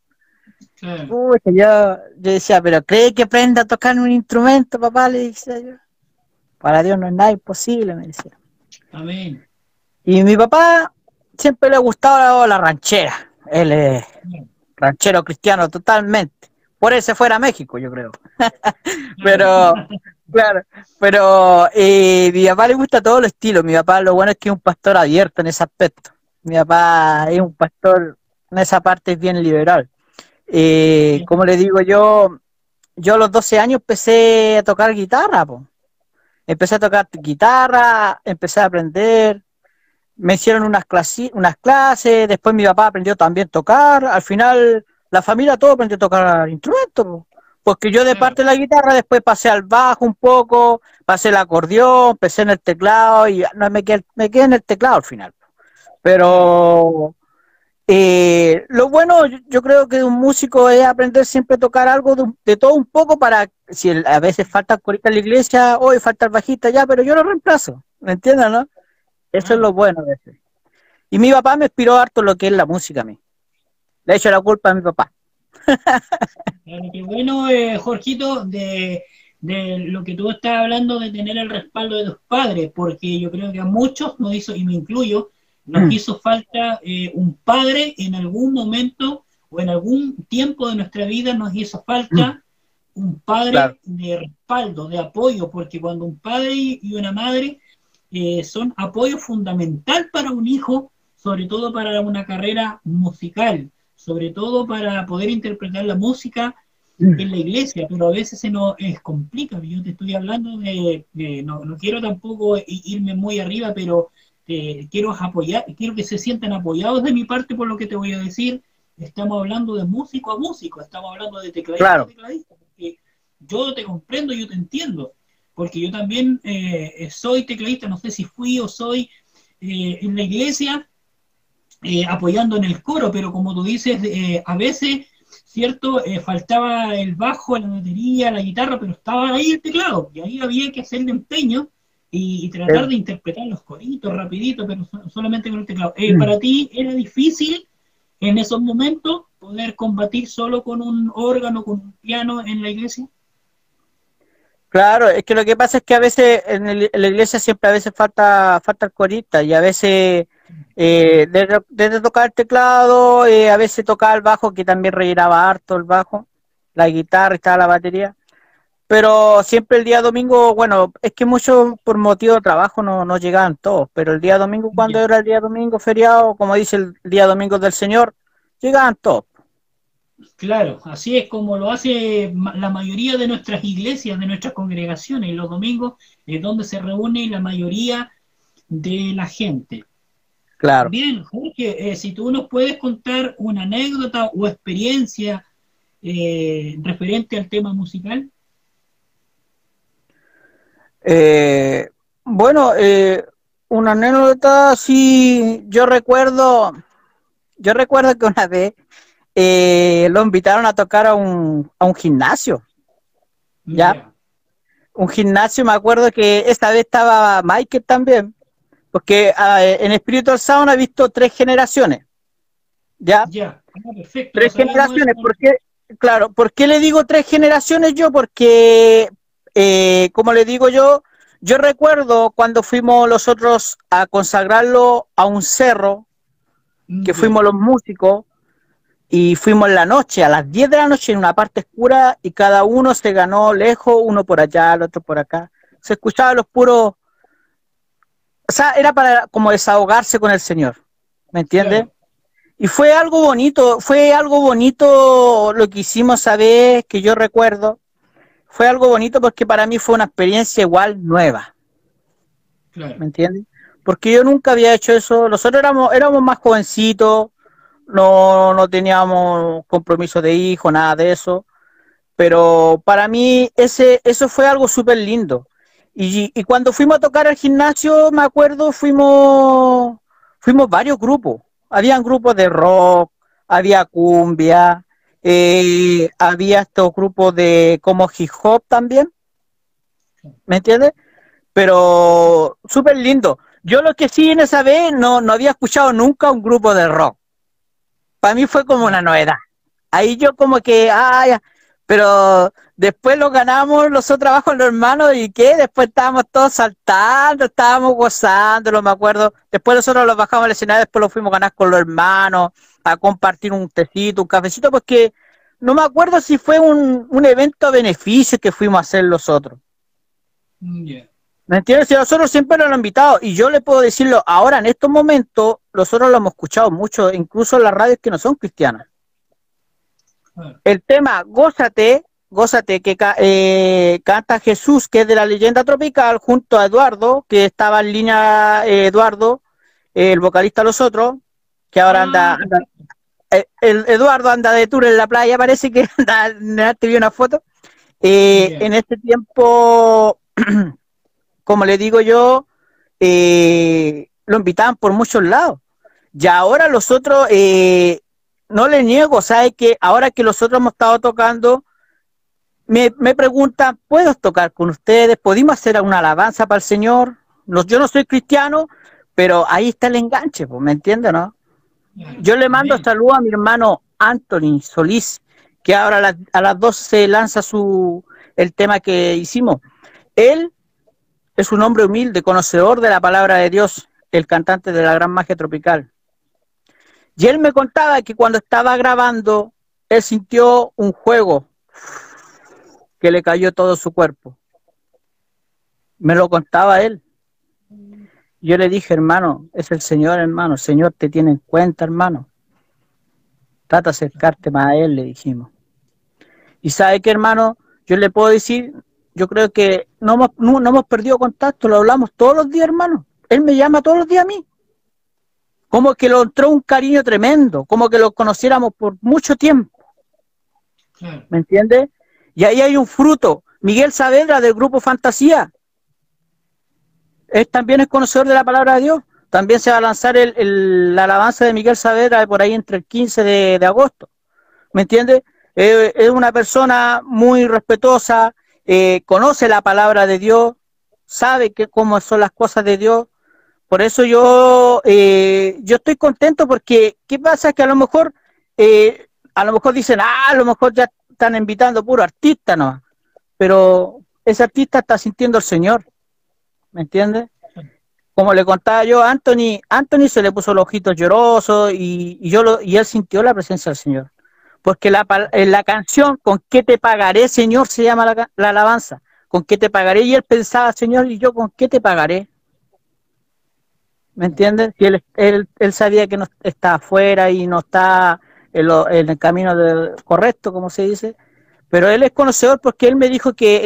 yo, yo decía, pero ¿cree que aprenda a tocar un instrumento, papá? Le decía yo. Para Dios no es nada imposible, me decía. Amén. Y mi papá siempre le ha gustado la ranchera. Él es ranchero cristiano totalmente. Por eso fuera a México, yo creo. pero, claro, pero eh, mi papá le gusta todo el estilo. Mi papá lo bueno es que es un pastor abierto en ese aspecto. Mi papá es un pastor, en esa parte es bien liberal. Eh, como le digo yo, yo a los 12 años empecé a tocar guitarra, Empecé a tocar guitarra, empecé a aprender, me hicieron unas, clases, unas clases, después mi papá aprendió también a tocar, al final la familia todo aprendió a tocar instrumentos, porque yo de parte de la guitarra después pasé al bajo un poco, pasé el acordeón, empecé en el teclado y no me quedé, me quedé en el teclado al final. Pero eh, lo bueno, yo creo que un músico es aprender siempre a tocar algo de, todo un poco para, si a veces falta el en la iglesia, hoy falta el bajista ya, pero yo lo reemplazo, ¿me entiendes, no? Eso es lo bueno de eso. Y mi papá me inspiró harto lo que es la música a mí. Le he hecho la culpa a mi papá. qué bueno, eh, Jorgito, de, de lo que tú estás hablando de tener el respaldo de tus padres, porque yo creo que a muchos nos hizo, y me incluyo, nos mm. hizo falta eh, un padre en algún momento o en algún tiempo de nuestra vida nos hizo falta mm. un padre de respaldo, de apoyo, porque cuando un padre y una madre eh, son apoyo fundamental para un hijo, sobre todo para una carrera musical, sobre todo para poder interpretar la música mm. en la iglesia, pero a veces se nos es complica. Yo te estoy hablando de, no, no, quiero tampoco irme muy arriba, pero quiero apoyar, quiero que se sientan apoyados de mi parte por lo que te voy a decir. Estamos hablando de músico a músico, estamos hablando de tecladista a tecladista, porque yo te comprendo, yo te entiendo, porque yo también eh, soy tecladista, no sé si fui o soy eh, en la iglesia eh, apoyando en el coro, pero como tú dices, a veces, ¿cierto? faltaba el bajo, la batería, la guitarra, pero estaba ahí el teclado, y ahí había que hacer el empeño y, tratar de interpretar los coritos rapidito, pero solamente con el teclado. Eh, mm. ¿Para ti era difícil en esos momentos poder combatir solo con un órgano, con un piano en la iglesia? Claro, es que lo que pasa es que a veces en, la iglesia siempre a veces falta falta el corista y a veces eh, desde, tocar el teclado, eh, a veces tocar el bajo, que también rellenaba harto el bajo, la guitarra, estaba la batería pero siempre el día domingo, bueno, es que mucho por motivo de trabajo no, no llegaban todos, pero el día domingo, cuando era el día domingo feriado, como dice el día domingo del Señor, llegaban todos. Claro, así es como lo hace la mayoría de nuestras iglesias, de nuestras congregaciones. Los domingos es donde se reúne la mayoría de la gente. Claro. Bien, Jorge, eh, si tú nos puedes contar una anécdota o experiencia eh, referente al tema musical. Eh, bueno, eh, una anécdota, sí, yo recuerdo, yo recuerdo que una vez lo invitaron a tocar a un, a un gimnasio, ¿ya? Un gimnasio, me acuerdo que esta vez estaba Michael también, porque ah, en Espíritu Sound ha visto tres generaciones, ¿ya? Ya, ah, perfecto. Tres generaciones, ¿por qué? Claro, ¿por qué le digo tres generaciones yo? Porque eh, como le digo yo, yo recuerdo cuando fuimos nosotros a consagrarlo a un cerro, que fuimos los músicos, y fuimos en la noche, a las 10 de la noche, en una parte oscura, y cada uno se ganó lejos, uno por allá, el otro por acá. Se escuchaban los puros... O sea, era para como desahogarse con el Señor, ¿me entiendes? Y fue algo bonito, fue algo bonito lo que hicimos saber, que yo recuerdo, fue algo bonito porque para mí fue una experiencia igual nueva. ¿Me entiendes? Porque yo nunca había hecho eso. Nosotros éramos, éramos más jovencitos, no, no teníamos compromiso de hijo, nada de eso. Pero para mí ese, eso fue algo súper lindo. Y, cuando fuimos a tocar al gimnasio, me acuerdo, fuimos, fuimos varios grupos. Habían grupos de rock, había cumbia, eh, había estos grupos de como hip hop también, ¿me entiendes? Pero súper lindo. Yo lo que sí en esa vez no, no había escuchado nunca un grupo de rock. Para mí fue como una novedad. Ahí yo como que, ah, pero después lo ganamos los otros abajo los hermanos y qué, después estábamos todos saltando, estábamos gozando, me acuerdo. Después nosotros los bajamos al escenario, después lo fuimos a ganar con los hermanos, a compartir un tecito, un cafecito, porque no me acuerdo si fue un, un evento a beneficio que fuimos a hacer los otros. Mm, ¿Me entiendes? Si nosotros siempre lo hemos invitado, y yo le puedo decirlo ahora, en estos momentos, nosotros lo hemos escuchado mucho, incluso en las radios que no son cristianas. El tema Gózate, Gózate, que eh, canta Jesús, que es de la leyenda tropical, junto a Eduardo, que estaba en línea eh, Eduardo, el vocalista de los otros, que ahora anda, ah. eh, el Eduardo anda de tour en la playa, parece que anda, te vi una foto. en este tiempo como le digo yo, eh, lo invitaban por muchos lados. Y ahora los otros, eh, no le niego, ¿sabe que ahora que los otros hemos estado tocando, me, preguntan, ¿puedo tocar con ustedes? ¿Podemos hacer una alabanza para el Señor? yo no soy cristiano, pero ahí está el enganche, pues, ¿me entiende, no? Yo le mando saludo a mi hermano Anthony Solís, que ahora a las, a las 12 se lanza su, el tema que hicimos. Él es un hombre humilde, conocedor de la palabra de Dios, el cantante de la gran magia tropical. Y él me contaba que cuando estaba grabando, él sintió un juego que le cayó todo su cuerpo. Me lo contaba él. Yo le dije, hermano, es el Señor, hermano. Señor te tiene en cuenta, hermano. Trata de acercarte más a Él, le dijimos. Y sabe que, hermano, yo le puedo decir, yo creo que no hemos, no, hemos perdido contacto, lo hablamos todos los días, hermano. Él me llama todos los días a mí. Como que lo entró un cariño tremendo, como que lo conociéramos por mucho tiempo. ¿Me entiendes? Y ahí hay un fruto. Miguel Saavedra del grupo Fantasía. Él también es conocedor de la palabra de Dios. También se va a lanzar el, la alabanza de Miguel Saavedra por ahí entre el 15 de, agosto. ¿Me entiendes? es una persona muy respetuosa, eh, conoce la palabra de Dios, sabe que, cómo son las cosas de Dios. Por eso yo, eh, yo estoy contento porque, ¿qué pasa? Que a lo mejor, eh, a lo mejor dicen, ah, a lo mejor ya están invitando puro artista, ¿no? Pero ese artista está sintiendo el Señor, ¿me entiendes? Como le contaba yo a Anthony, Anthony se le puso los ojitos llorosos y, yo lo, y él sintió la presencia del Señor porque la, en la canción, ¿con qué te pagaré, Señor? se llama la, alabanza. ¿Con qué te pagaré? Y él pensaba, Señor, ¿y yo con qué te pagaré? ¿Me entiendes? Y él, él, sabía que no está afuera y no está en, el camino correcto, como se dice. Pero él es conocedor porque él me dijo que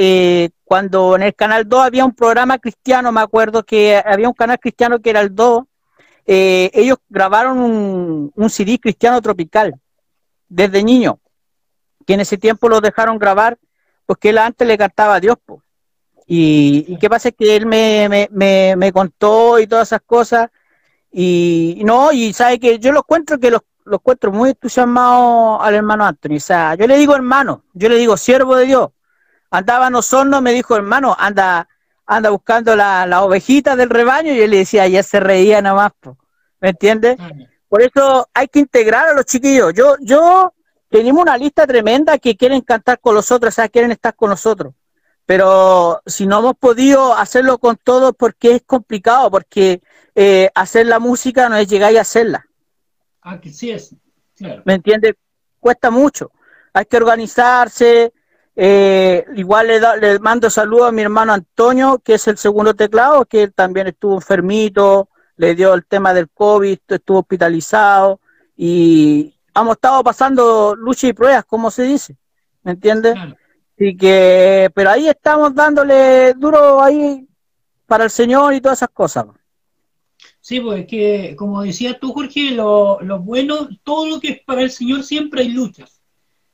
eh, cuando en el Canal 2 había un programa cristiano, me acuerdo que había un canal cristiano que era el 2, eh, ellos grabaron un, CD cristiano tropical desde niño, que en ese tiempo lo dejaron grabar porque él antes le cantaba a Dios. Y, qué pasa es que él me, me, me, contó y todas esas cosas. Y, no, y sabe que yo lo encuentro que los, lo encuentro muy entusiasmado al hermano Anthony. O sea, yo le digo hermano, yo le digo siervo de Dios. Andaba en Osorno, me dijo hermano, anda, anda buscando la, la ovejita del rebaño. Y yo le decía, ya se reía nada más. ¿Me entiendes? Por eso hay que integrar a los chiquillos. Yo, yo tenemos una lista tremenda que quieren cantar con nosotros, o sea, quieren estar con nosotros. Pero si no hemos podido hacerlo con todos, porque es complicado, porque eh, hacer la música no es llegar y hacerla. Ah, que sí es, ¿Me entiendes? Cuesta mucho. Hay que organizarse. Eh, igual le, le mando saludos a mi hermano Antonio, que es el segundo teclado, que también estuvo enfermito le dio el tema del COVID, estuvo hospitalizado y hemos estado pasando lucha y pruebas, como se dice, ¿me entiendes? Y que, pero ahí estamos dándole duro ahí para el Señor y todas esas cosas. Sí, pues que, como decías tú, Jorge, lo, lo bueno, todo lo que es para el Señor siempre hay luchas,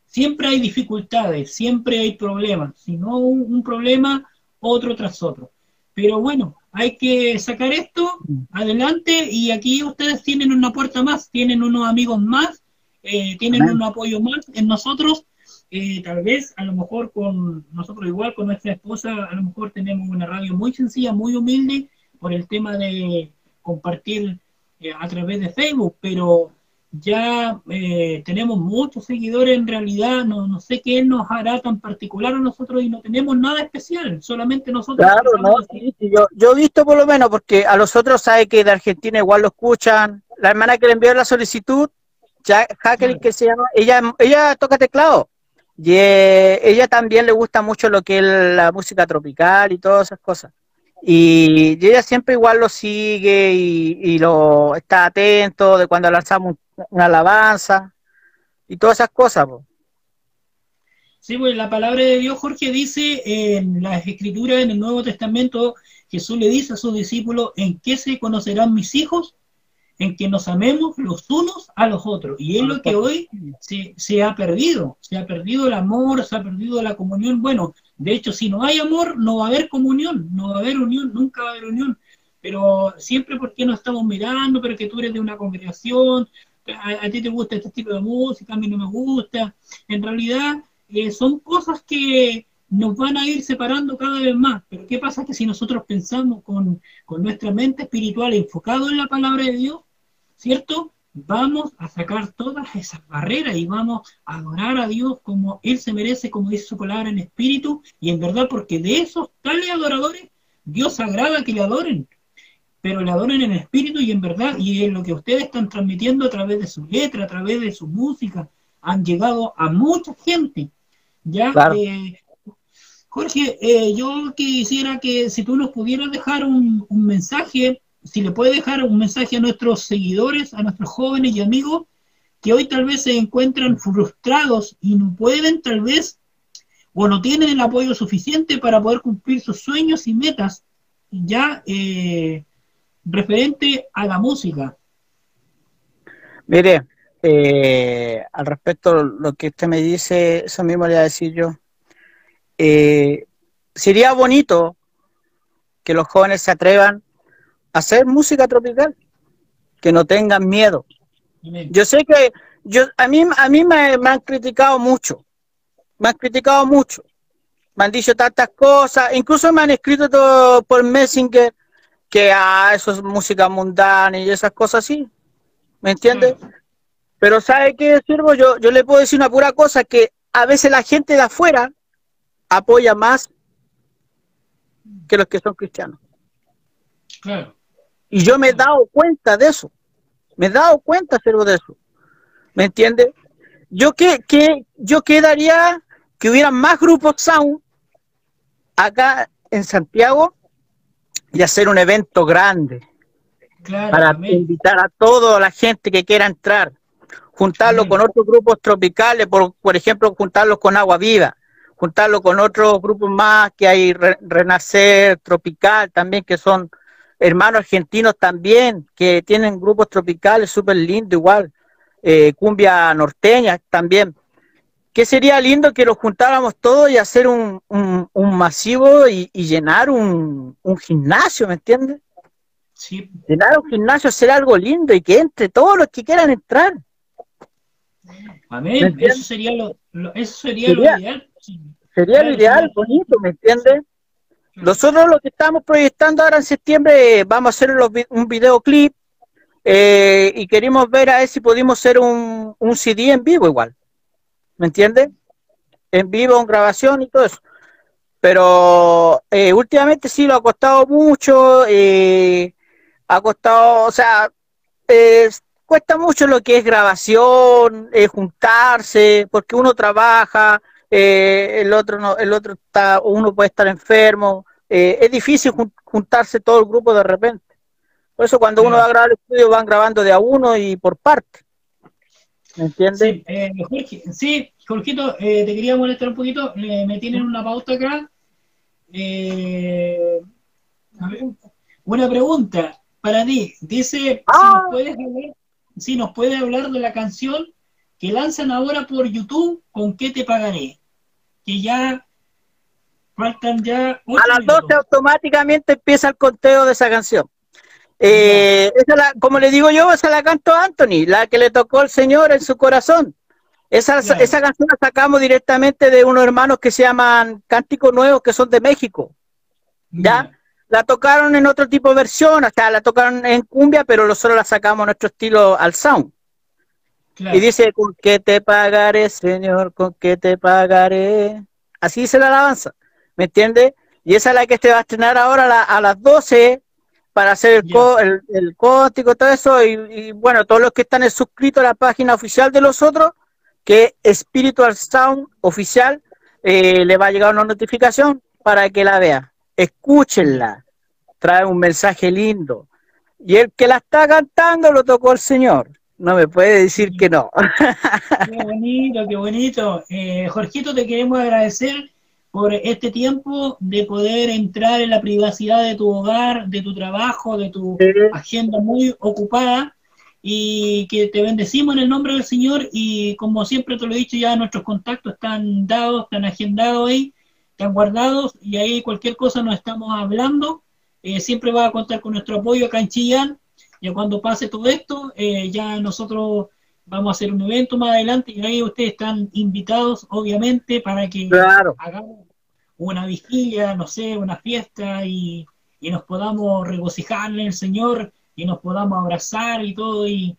siempre hay dificultades, siempre hay problemas, si no un problema, otro tras otro. Pero bueno, hay que sacar esto adelante y aquí ustedes tienen una puerta más, tienen unos amigos más, eh, tienen un apoyo más en nosotros. Eh, tal vez, a lo mejor con nosotros igual, con nuestra esposa, a lo mejor tenemos una radio muy sencilla, muy humilde por el tema de compartir eh, a través de Facebook, pero ya eh, tenemos muchos seguidores en realidad, no, no sé qué nos hará tan particular a nosotros y no tenemos nada especial, solamente nosotros. Claro, no, yo, yo he visto por lo menos, porque a los otros sabe que de Argentina igual lo escuchan, la hermana que le envió la solicitud, Jacqueline que se llama, ella, ella toca teclado, Y eh, ella también le gusta mucho lo que es la música tropical y todas esas cosas. Y, ella siempre igual lo sigue y, lo está atento de cuando lanzamos una alabanza y todas esas cosas. Sí, pues la palabra de Dios, Jorge, dice en las escrituras, en el Nuevo Testamento, Jesús le dice a sus discípulos, ¿en qué se conocerán mis hijos? En que nos amemos los unos a los otros. Y es lo que hoy se, se ha perdido. Se ha perdido el amor, se ha perdido la comunión. Bueno, de hecho, si no hay amor, no va a haber comunión, no va a haber unión, nunca va a haber unión. Pero siempre porque nos estamos mirando, pero que tú eres de una congregación, a, a ti te gusta este tipo de música, a mí no me gusta. En realidad, eh, son cosas que nos van a ir separando cada vez más. Pero ¿qué pasa? Que si nosotros pensamos con, nuestra mente espiritual enfocado en la palabra de Dios, ¿cierto? Vamos a sacar todas esas barreras y vamos a adorar a Dios como Él se merece, como dice su palabra en espíritu y en verdad, porque de esos tales adoradores, Dios agrada que le adoren, pero le adoren en espíritu y en verdad, y en lo que ustedes están transmitiendo a través de su letra, a través de su música, han llegado a mucha gente ya, eh, Jorge, eh, yo quisiera que si tú nos pudieras dejar un, mensaje, si le puedes dejar un mensaje a nuestros seguidores, a nuestros jóvenes y amigos, que hoy tal vez se encuentran frustrados y no pueden tal vez o no tienen el apoyo suficiente para poder cumplir sus sueños y metas ya eh, referente a la música. Mire, eh, al respecto lo que usted me dice, eso mismo le voy a decir yo. Eh, sería bonito que los jóvenes se atrevan a hacer música tropical, que no tengan miedo. Yo sé que yo a mí a mí me, han criticado mucho, me han criticado mucho, me han dicho tantas cosas, incluso me han escrito todo por Messenger que ah, eso es música mundana y esas cosas así, ¿me entiendes? Pero ¿sabe qué, sirvo? Yo, yo le puedo decir una pura cosa, que a veces la gente de afuera apoya más que los que son cristianos. Claro. Y yo me he dado cuenta de eso. Me he dado cuenta, de eso. ¿Me entiende? Yo que, que yo quedaría que hubiera más grupos sound acá en Santiago y hacer un evento grande para invitar a toda la gente que quiera entrar juntarlo con otros grupos tropicales, por, por ejemplo, juntarlos con Agua Viva, juntarlo con otros grupos más que hay, Renacer Tropical también, que son hermanos argentinos también, que tienen grupos tropicales súper lindos igual, eh, cumbia norteña también. Que sería lindo que los juntáramos todos y hacer un, un, masivo y, llenar un, un gimnasio, ¿me entiendes? Sí. Llenar un gimnasio, hacer algo lindo y que entre todos los que quieran entrar. Amén. Eso sería lo, eso sería, lo ideal. Sería lo ideal, bonito, ¿me entiendes? Nosotros lo que estamos proyectando ahora en septiembre, vamos a hacer un videoclip eh, y queremos ver a ver si pudimos hacer un, un CD en vivo igual. ¿Me entiendes? En vivo, en grabación y todo eso. Pero eh, últimamente sí lo ha costado mucho, eh, ha costado, o sea, eh, cuesta mucho lo que es grabación, juntarse, porque uno trabaja, eh, el otro no, el otro está, uno puede estar enfermo, eh, es difícil juntarse todo el grupo de repente. Por eso cuando uno va a grabar el estudio van grabando de a uno y por parte. ¿Me entiendes? Sí, sí Jorgito, te quería molestar un poquito, me tienen una pauta acá. Buena pregunta para ti. Dice, si nos ah. puedes hablar si nos puede hablar de la canción que lanzan ahora por YouTube, ¿con qué te pagaré? Que ya faltan ya... A las 12 automáticamente empieza el conteo de esa canción. Eh, como le digo yo, esa la cantó Anthony, la que le tocó al Señor en su corazón. Esa, esa canción la sacamos directamente de unos hermanos que se llaman Cánticos Nuevos, que son de México. ¿Ya? la tocaron en otro tipo de versión, hasta la tocaron en cumbia, pero nosotros la sacamos a nuestro estilo al sound. Y dice, ¿con qué te pagaré, Señor? ¿Con qué te pagaré? Así dice la alabanza, ¿me entiendes? Y esa es la que te va a estrenar ahora a, las 12 para hacer el, el, código, todo eso. Y, bueno, todos los que están suscritos a la página oficial de los otros, que Spiritual Sound oficial eh, le va a llegar una notificación para que la vea. Escúchenla, trae un mensaje lindo. Y el que la está cantando lo tocó el Señor. No me puede decir que no. Qué bonito, qué bonito. Eh, Jorgito, te queremos agradecer por este tiempo de poder entrar en la privacidad de tu hogar, de tu trabajo, de tu agenda muy ocupada. Y que te bendecimos en el nombre del Señor. Y como siempre te lo he dicho ya nuestros contactos están dados, están agendados ahí, están guardados. Y ahí cualquier cosa nos estamos hablando, eh, siempre va a contar con nuestro apoyo acá en Chillán, ya cuando pase todo esto, eh, ya nosotros vamos a hacer un evento más adelante y ahí ustedes están invitados, obviamente, para que hagamos una vigilia, no sé, una fiesta y, nos podamos regocijar en el Señor y nos podamos abrazar y todo y,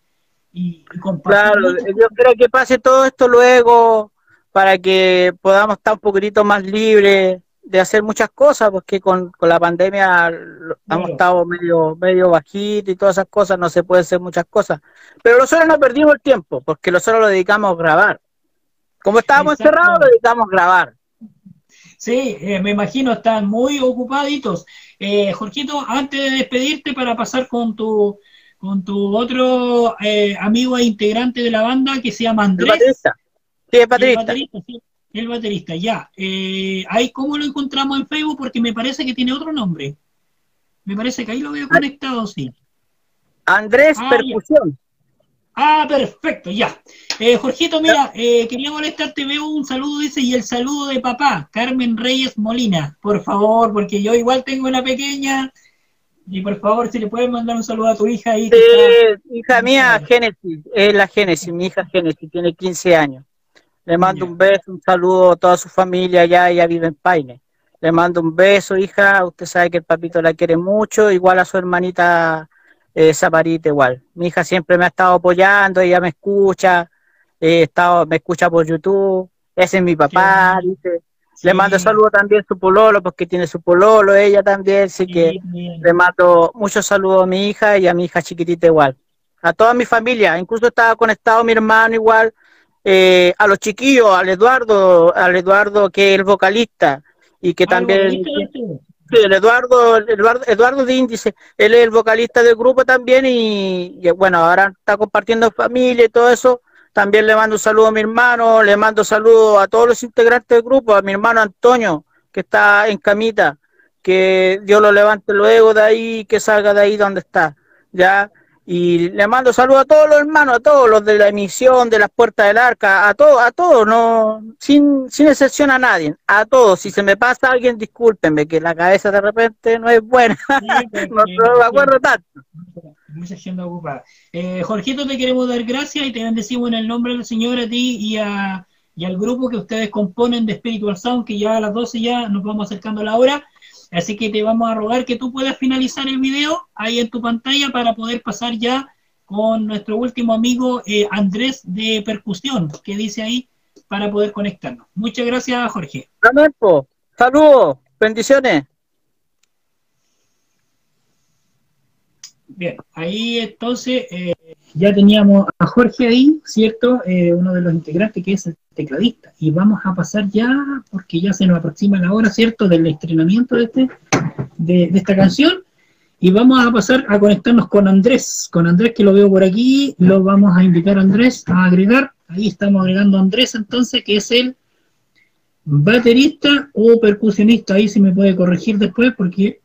y, compartir. Claro, yo creo que pase todo esto luego para que podamos estar un poquitito más libres de hacer muchas cosas, porque con, la pandemia hemos estado medio, medio bajitos y todas esas cosas, no se puede hacer muchas cosas. Pero nosotros no perdimos el tiempo, porque nosotros lo dedicamos a grabar. Como estábamos encerrados, lo dedicamos a grabar. Sí, eh, me imagino, están muy ocupaditos. Eh, Jorgito, antes de despedirte para pasar con tu con tu otro eh, amigo e integrante de la banda que se llama Andrés. El baterista. Sí, el baterista. El baterista, ya. Eh, ahí, ¿Cómo lo encontramos en Facebook? Porque me parece que tiene otro nombre. Me parece que ahí lo veo conectado, sí. Andrés ah, Percusión. Ah, perfecto, ya. Eh, Jorgito, mira, eh, quería molestarte, veo un saludo, dice, y el saludo de papá, Carmen Reyes Molina, por favor, porque yo igual tengo una pequeña, y por favor, si le puedes mandar un saludo a tu hija ahí. Hija mía, Génesis, es la Génesis, mi hija Génesis, tiene 15 años. Le mando un beso, un saludo a toda su familia allá, ella vive en Paine. Le mando un beso, hija. Usted sabe que el papito la quiere mucho, igual a su hermanita eh, Zaparita, igual. Mi hija siempre me ha estado apoyando, ella me escucha, eh, estado, me escucha por YouTube. Ese es mi papá, dice. Le mando saludo también a su pololo, porque tiene su pololo, ella también, así que le mando muchos saludos a mi hija y a mi hija chiquitita igual. A toda mi familia, incluso estaba conectado mi hermano igual, eh, a los chiquillos, al Eduardo, al Eduardo que es el vocalista y que también el Eduardo, Eduardo, Eduardo de Índice, él es el vocalista del grupo también y, bueno, ahora está compartiendo familia y todo eso. También le mando un saludo a mi hermano, le mando saludos a todos los integrantes del grupo, a mi hermano Antonio, que está en camita, que Dios lo levante luego de ahí, que salga de ahí donde está, ya. Y le mando saludos a todos los hermanos, a todos los de la emisión, de las puertas del arca, a todos, a todos, no, sin, sin excepción a nadie, a todos. Si se me pasa alguien, discúlpenme, que la cabeza de repente no es buena, no, me acuerdo tanto. Mucha gente ocupada. Eh, Jorgito, te queremos dar gracias y te bendecimos en el nombre del Señor a ti y, a, y al grupo que ustedes componen de Spiritual Sound, que ya a las 12 ya nos vamos acercando a la hora. Así que te vamos a rogar que tú puedas finalizar el video ahí en tu pantalla para poder pasar ya con nuestro último amigo eh, Andrés de Percusión, que dice ahí para poder conectarnos. Muchas gracias, Jorge. Saludos, bendiciones. Bien, ahí entonces eh, ya teníamos a Jorge ahí, ¿cierto? Eh, uno de los integrantes que es el tecladista. Y vamos a pasar ya, porque ya se nos aproxima la hora, ¿cierto?, del estrenamiento de, este, de, esta canción. Y vamos a pasar a conectarnos con Andrés. Con Andrés, que lo veo por aquí, lo vamos a invitar a Andrés a agregar. Ahí estamos agregando Andrés, entonces, que es el baterista o percusionista. Ahí se me puede corregir después, porque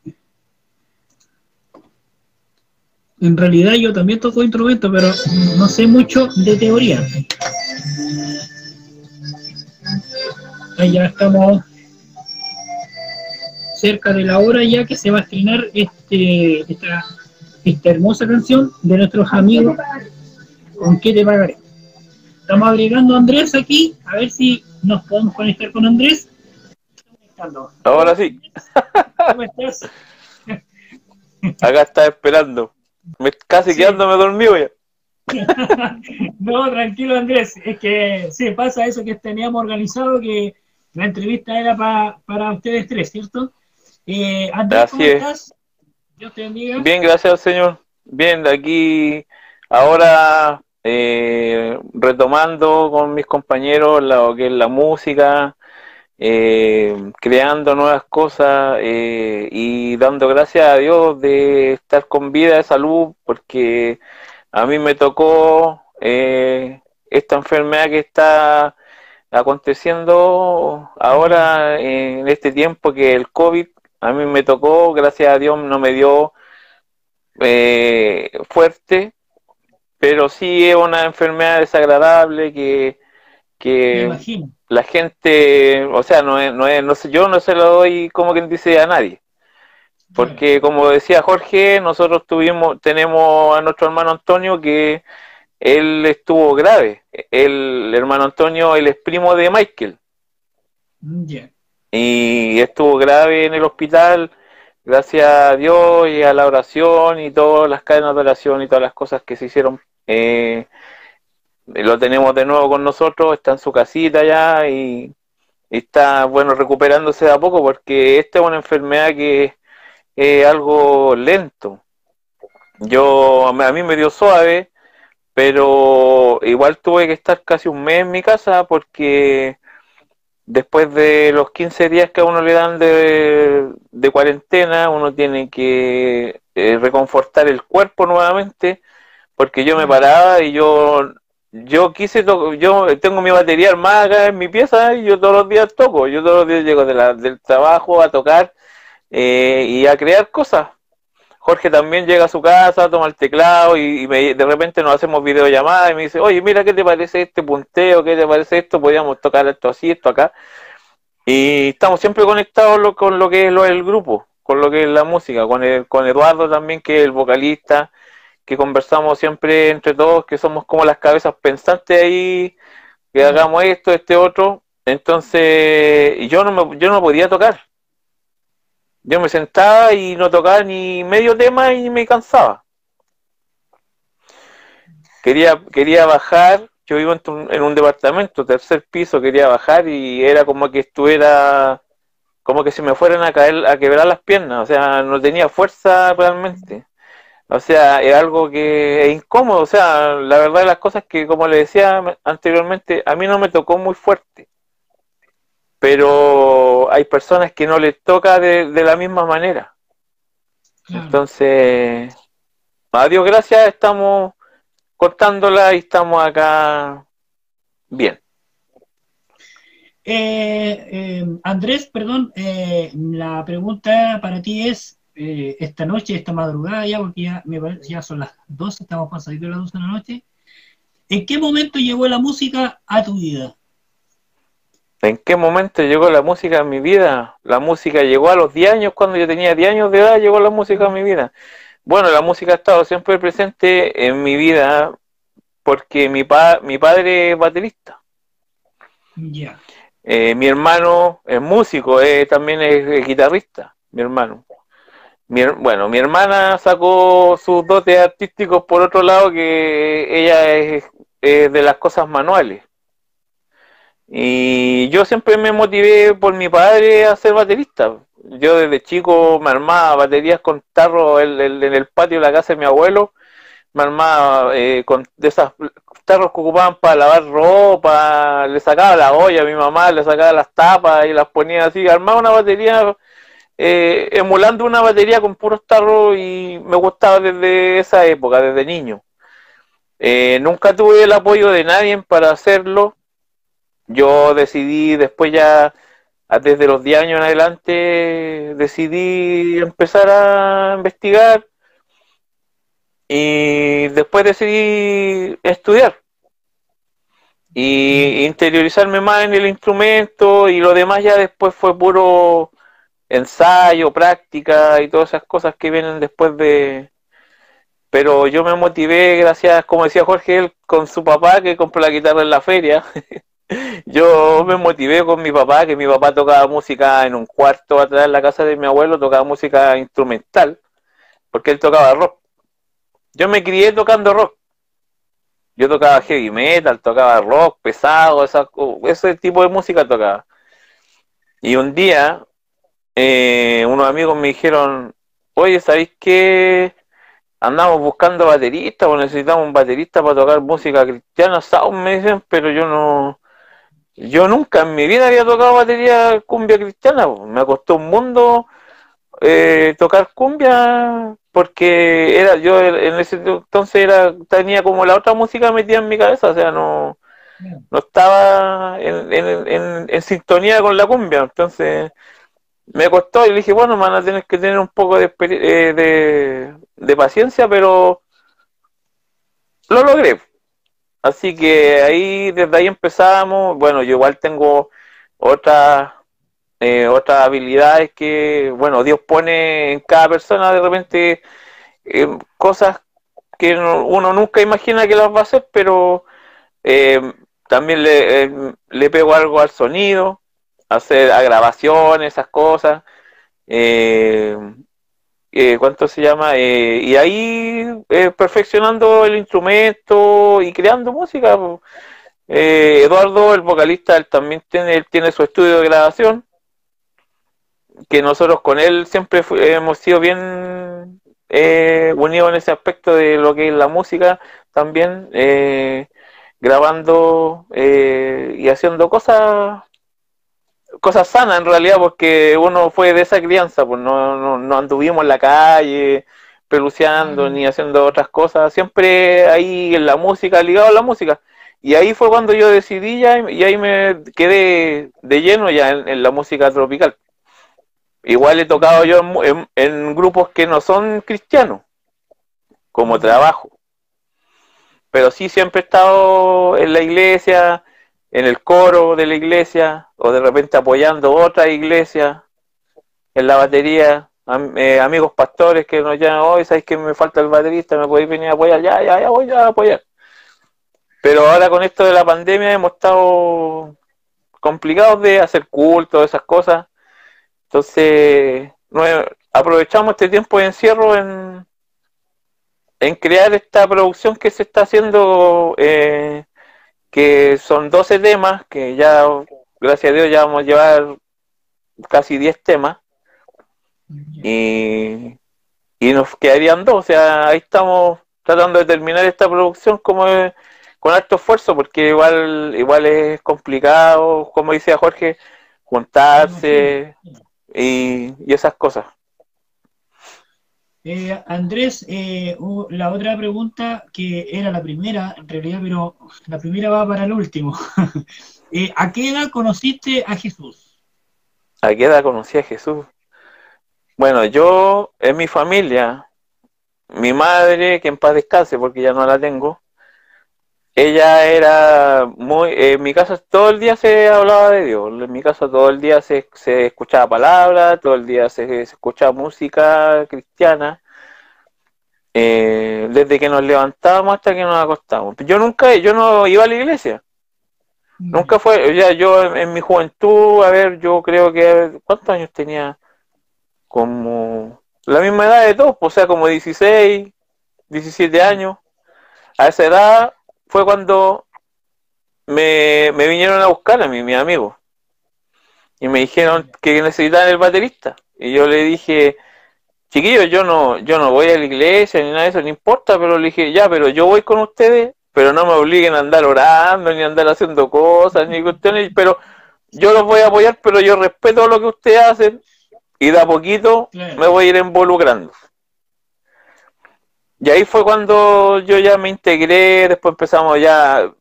en realidad yo también toco instrumento, pero no sé mucho de teoría. Ya estamos cerca de la hora ya que se va a estrenar este, esta, esta hermosa canción de nuestros amigos ¿Con qué te pagaré? Estamos agregando a Andrés aquí, a ver si nos podemos conectar con Andrés. Ahora sí. ¿Cómo estás? Acá está esperando. Me, casi quedándome dormido ya. no, tranquilo Andrés, es que sí, pasa eso que teníamos organizado, que la entrevista era para ustedes tres, ¿cierto? Eh, Andrés, ¿cómo estás? Dios te bendiga. Bien, gracias Señor. Bien, de aquí ahora eh, retomando con mis compañeros lo que es la música, eh, creando nuevas cosas eh, y dando gracias a Dios de estar con vida, de salud, porque a mí me tocó esta enfermedad que está aconteciendo ahora en este tiempo que el COVID a mí me tocó, gracias a Dios no me dio fuerte, pero sí es una enfermedad desagradable que, la gente, o sea, no es, no es, no yo no se lo doy como quien dice a nadie. Porque como decía Jorge, nosotros tuvimos, tenemos a nuestro hermano Antonio que él estuvo grave. El hermano Antonio, él es primo de Michael. Y estuvo grave en el hospital, gracias a Dios y a la oración y todas las cadenas de oración y todas las cosas que se hicieron eh, lo tenemos de nuevo con nosotros, está en su casita ya y, está, bueno, recuperándose de a poco porque esta es una enfermedad que es algo lento. Yo, a mí me dio suave, pero igual tuve que estar casi un mes en mi casa porque después de los 15 días que a uno le dan de, cuarentena, uno tiene que eh, reconfortar el cuerpo nuevamente porque yo me paraba y yo yo quise yo tengo mi batería armada acá en mi pieza y yo todos los días toco, yo todos los días llego de la, del trabajo a tocar eh, y a crear cosas. Jorge también llega a su casa, toma el teclado y, de repente nos hacemos videollamadas y me dice, oye, mira, ¿qué te parece este punteo? ¿Qué te parece esto? Podríamos tocar esto así, esto acá. Y estamos siempre conectados con lo que es lo, el grupo, con lo que es la música, con, el, con Eduardo también, que es el vocalista, que conversamos siempre entre todos, que somos como las cabezas pensantes ahí, que hagamos esto, este otro. Entonces, yo no, me, yo no podía tocar. Yo me sentaba y no tocaba ni medio tema y me cansaba. Quería, quería bajar, yo vivo en, un departamento, tercer piso, quería bajar y era como que estuviera, como que se me fueran a caer, a quebrar las piernas, o sea, no tenía fuerza realmente. O sea, es algo que es incómodo. O sea, la verdad de las cosas que, como le decía anteriormente, a mí no me tocó muy fuerte. Pero hay personas que no les toca de, la misma manera. Entonces, a Dios gracias, estamos cortándola y estamos acá bien. Eh, eh, Andrés, perdón, eh, la pregunta para ti es, eh, esta noche, esta madrugada ya, porque ya, me ya son las 12, estamos pasaditos de las 12 de la noche. ¿En qué momento llegó la música a tu vida? ¿En qué momento llegó la música a mi vida? La música llegó a los 10 años, cuando yo tenía 10 años de edad, llegó la música a mi vida. Bueno, la música ha estado siempre presente en mi vida porque mi, pa mi padre es baterista. Eh, mi hermano es músico, eh, también es guitarrista, mi hermano bueno, mi hermana sacó sus dotes artísticos por otro lado que ella es, de las cosas manuales. Y yo siempre me motivé por mi padre a ser baterista. Yo desde chico me armaba baterías con tarros en, el patio de la casa de mi abuelo. Me armaba eh, con de esas tarros que ocupaban para lavar ropa. Le sacaba la olla a mi mamá, le sacaba las tapas y las ponía así. Armaba una batería eh, emulando una batería con puros tarros y me gustaba desde esa época, desde niño. Eh, nunca tuve el apoyo de nadie para hacerlo. Yo decidí después ya, desde los 10 años en adelante, decidí empezar a investigar y después decidí estudiar y interiorizarme más en el instrumento y lo demás ya después fue puro ensayo, práctica y todas esas cosas que vienen después de... Pero yo me motivé gracias, como decía Jorge, él, con su papá que compró la guitarra en la feria. yo me motivé con mi papá, que mi papá tocaba música en un cuarto atrás de la casa de mi abuelo, tocaba música instrumental, porque él tocaba rock. Yo me crié tocando rock. Yo tocaba heavy metal, tocaba rock pesado, ese tipo de música tocaba. Y un día eh, unos amigos me dijeron, oye, ¿sabéis qué? andamos buscando bateristas o necesitamos un baterista para tocar música cristiana, sound, me dicen, pero yo no, yo nunca en mi vida había tocado batería cumbia cristiana, me costó un mundo eh, tocar cumbia porque era yo en ese entonces era tenía como la otra música metida en mi cabeza, o sea, no, no estaba en, en, en sintonía con la cumbia, entonces me costó y le dije, bueno, van a tener que tener un poco de, eh, de, paciencia, pero lo logré. Así que ahí, desde ahí empezamos. Bueno, yo igual tengo otras eh, otras habilidades que, bueno, Dios pone en cada persona de repente eh, cosas que uno nunca imagina que las va a hacer, pero también le, le pego algo al sonido hacer a esas cosas. Eh, eh, ¿Cuánto se llama? Eh, y ahí perfeccionando el instrumento y creando música. Eduardo, el vocalista, él también tiene, tiene su estudio de grabación, que nosotros con él siempre hemos sido bien unidos en ese aspecto de lo que es la música también, grabando y haciendo cosas cosas sanas en realidad, porque uno fue de esa crianza, pues no, no, anduvimos en la calle peluceando ni haciendo otras cosas, siempre ahí en la música, ligado a la música. Y ahí fue cuando yo decidí ya y ahí me quedé de lleno ya en, la música tropical. Igual he tocado yo en, en, grupos que no son cristianos, como trabajo. Pero sí siempre he estado en la iglesia, en el coro de la iglesia o de repente apoyando otra iglesia en la batería, eh, amigos pastores que nos llaman hoy, sabéis que me falta el baterista, me podéis venir a apoyar, ya, ya, ya voy a apoyar. Pero ahora con esto de la pandemia hemos estado complicados de hacer culto, esas cosas. Entonces, aprovechamos este tiempo de encierro en, en crear esta producción que se está haciendo eh, que son 12 temas, que ya, gracias a Dios, ya vamos a llevar casi 10 temas. Y, y nos quedarían dos, o sea, ahí estamos tratando de terminar esta producción como con alto esfuerzo, porque igual, igual es complicado, como dice Jorge, juntarse y, y esas cosas. Eh, Andrés, eh, la otra pregunta que era la primera, en realidad, pero la primera va para el último. eh, ¿A qué edad conociste a Jesús? ¿A qué edad conocí a Jesús? Bueno, yo en mi familia, mi madre, que en paz descanse porque ya no la tengo, ella era muy, en mi casa todo el día se hablaba de Dios, en mi casa todo el día se, se escuchaba palabras, todo el día se, se escuchaba música cristiana, eh, desde que nos levantábamos hasta que nos acostábamos. Yo nunca, yo no iba a la iglesia, mm. nunca fue, ya yo en, mi juventud, a ver, yo creo que, ¿cuántos años tenía? Como la misma edad de todos, o sea, como 16, 17 años. A esa edad fue cuando me, vinieron a buscar a mí, mis amigos. Y me dijeron que necesitaban el baterista. Y yo le dije, chiquillos, yo no, yo no voy a la iglesia ni nada de eso, no importa, pero le dije, ya, pero yo voy con ustedes, pero no me obliguen a andar orando, ni a andar haciendo cosas, ni cuestiones, pero yo los voy a apoyar, pero yo respeto lo que ustedes hacen y de a poquito me voy a ir involucrando. Y ahí fue cuando yo ya me integré, después empezamos ya,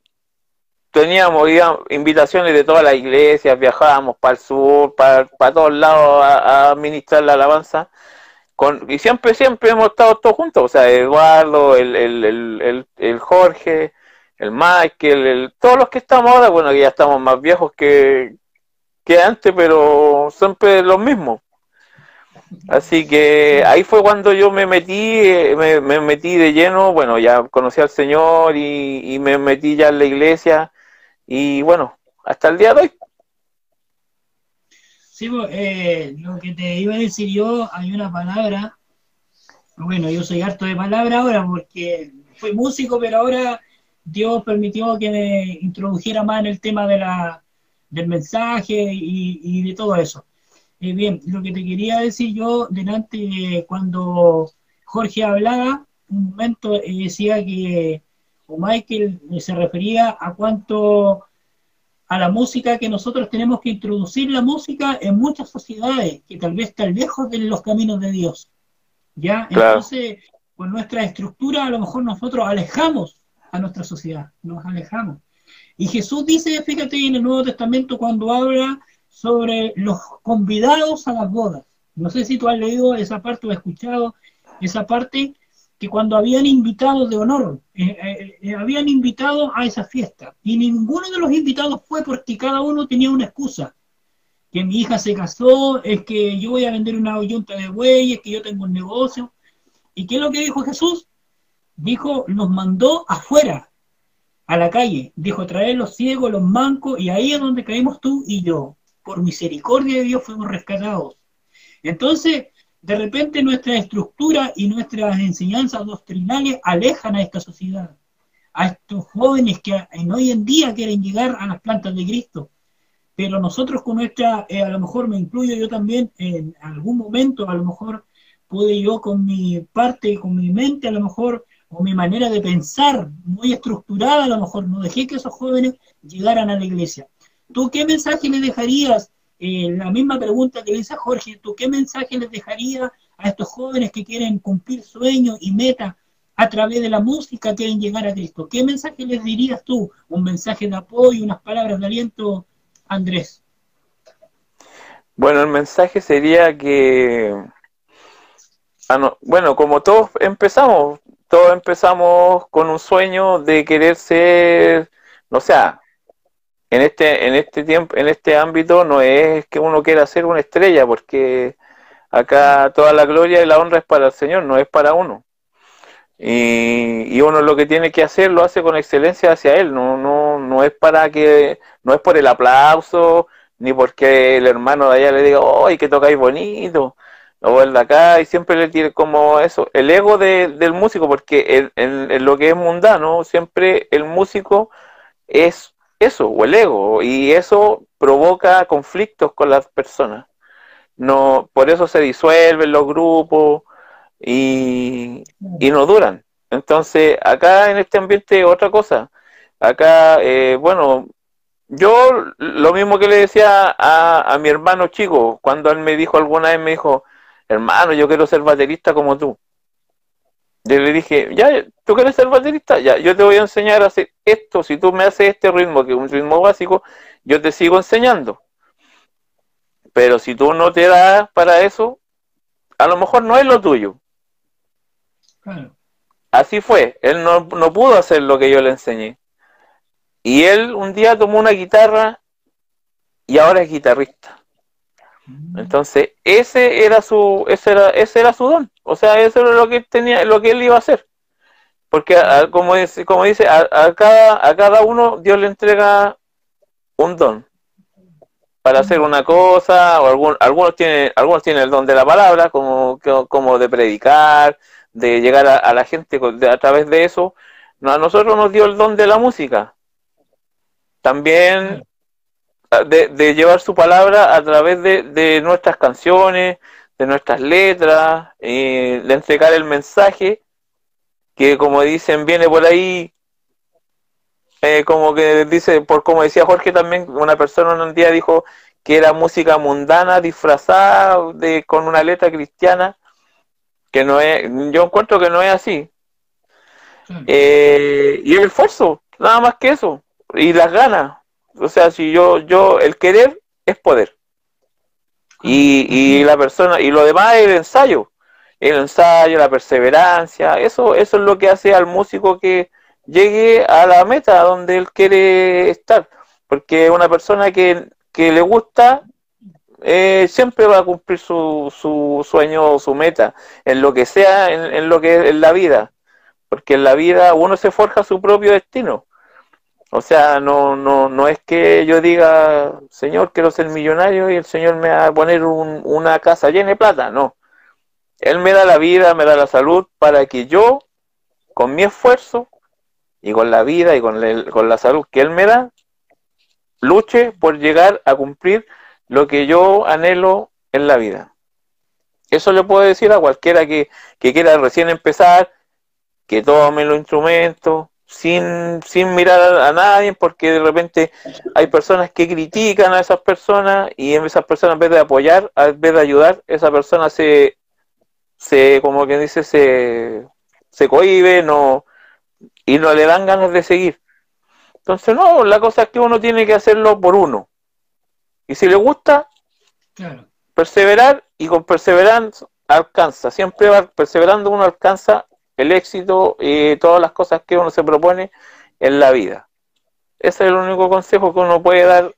teníamos invitaciones de todas las iglesias, viajábamos para el sur, para, todos lados a, administrar la alabanza. Y siempre, siempre hemos estado todos juntos, o sea, Eduardo, el, el, el, el Jorge, el Michael, todos los que estamos ahora, bueno, que ya estamos más viejos que, que antes, pero siempre los mismos. Así que ahí fue cuando yo me metí, eh, me, metí de lleno, bueno, ya conocí al Señor y, me metí ya en la iglesia y bueno, hasta el día de hoy. Sí, pues, lo que te iba a decir yo, hay una palabra, bueno, yo soy harto de palabra ahora porque fui músico, pero ahora Dios permitió que me introdujera más en el tema de la, del mensaje y de todo eso. Eh, bien, lo que te quería decir yo delante cuando Jorge hablaba, un momento decía que, o Michael se refería a cuánto a la música que nosotros tenemos que introducir la música en muchas sociedades que tal vez están lejos de los caminos de Dios. ¿Ya? Entonces, con nuestra estructura a lo mejor nosotros alejamos a nuestra sociedad, nos alejamos. Y Jesús dice, fíjate en el Nuevo Testamento cuando habla sobre los convidados a las bodas. No sé si tú has leído esa parte o escuchado esa parte, que cuando habían invitados de honor, eh, eh, eh, habían invitado a esa fiesta, y ninguno de los invitados fue porque cada uno tenía una excusa. Que mi hija se casó, es que yo voy a vender una yunta de bueyes, que yo tengo un negocio. ¿Y qué es lo que dijo Jesús? Dijo, nos mandó afuera, a la calle. Dijo, traer los ciegos, los mancos, y ahí es donde caímos tú y yo. Por misericordia de Dios fuimos rescatados. Entonces, de repente nuestra estructura y nuestras enseñanzas doctrinales alejan a esta sociedad, a estos jóvenes que hoy en día quieren llegar a las plantas de Cristo. Pero nosotros con nuestra, eh, a lo mejor me incluyo yo también, en algún momento a lo mejor pude yo con mi parte, con mi mente a lo mejor, o mi manera de pensar muy estructurada, a lo mejor no dejé que esos jóvenes llegaran a la iglesia. ¿Tú qué mensaje le dejarías eh, la misma pregunta que le hice a Jorge, ¿tú qué mensaje les dejaría a estos jóvenes que quieren cumplir sueños y metas a través de la música, quieren llegar a Cristo? ¿Qué mensaje les dirías tú? Un mensaje de apoyo, unas palabras de aliento, Andrés. Bueno, el mensaje sería que, ah, bueno, como todos empezamos, todos empezamos con un sueño de querer ser, no sea, en este, en este tiempo, en este ámbito no es que uno quiera ser una estrella, porque acá toda la gloria y la honra es para el Señor, no es para uno. Y, y, uno lo que tiene que hacer lo hace con excelencia hacia él, no, no, no es para que, no es por el aplauso, ni porque el hermano de allá le diga, ¡ay, que tocáis bonito! O el acá, y siempre le tiene como eso, el ego del músico, porque en lo que es mundano, siempre el músico es eso, o el ego, y eso provoca conflictos con las personas. No, por eso se disuelven los grupos y, no duran. Entonces, acá en este ambiente, otra cosa. Acá, eh, bueno, yo lo mismo que le decía a, a mi hermano chico, cuando él me dijo alguna vez, me dijo, hermano, yo quiero ser baterista como tú. Yo le dije, ya, ¿tú quieres ser baterista? Ya, yo te voy a enseñar a hacer esto. Si tú me haces este ritmo, que es un ritmo básico, yo te sigo enseñando. Pero si tú no te das para eso, a lo mejor no es lo tuyo. Así fue. Él no, no pudo hacer lo que yo le enseñé. Y él un día tomó una guitarra y ahora es guitarrista. Entonces, ese era su, ese era, ese era su don. O sea, eso era lo que tenía, lo que él iba a hacer. Porque como dice, como dice, a, cada, a cada uno Dios le entrega un don para hacer una cosa, o algún, algunos tienen, algunos tienen el don de la palabra, como, como de predicar, de llegar a, la gente a través de eso. a nosotros nos dio el don de la música. También de, llevar su palabra a través de, nuestras canciones, de nuestras letras, de entregar el mensaje que como dicen viene por ahí, eh, como que dice, por como decía Jorge también, una persona un día dijo que era música mundana disfrazada de, con una letra cristiana, que no es, yo encuentro que no es así. Eh, y el esfuerzo, nada más que eso, y las ganas, o sea, si yo, yo, el querer es poder. Y, y la persona, y lo demás es el ensayo. El ensayo, la perseverancia, eso, eso es lo que hace al músico que llegue a la meta donde él quiere estar. Porque una persona que, que le gusta, eh, siempre va a cumplir su, su sueño o su meta, en lo que sea, en, en lo que es la vida. Porque en la vida uno se forja su propio destino. O sea, no, no, no es que yo diga, Señor, quiero ser millonario y el Señor me va a poner una casa llena de plata. No. Él me da la vida, me da la salud para que yo, con mi esfuerzo y con la vida y con, con la salud que Él me da, luche por llegar a cumplir lo que yo anhelo en la vida. Eso le puedo decir a cualquiera que, que quiera recién empezar que tomen los instrumentos, sin, sin mirar a, nadie, porque de repente hay personas que critican a esas personas y en esas personas en vez de apoyar, en vez de ayudar, esa persona se, se como que dice, se, se cohibe no, y no le dan ganas de seguir. Entonces, no, la cosa es que uno tiene que hacerlo por uno. Y si le gusta, perseverar y con perseverancia alcanza. Siempre va perseverando uno alcanza el éxito y todas las cosas que uno se propone en la vida. Ese es el único consejo que uno puede dar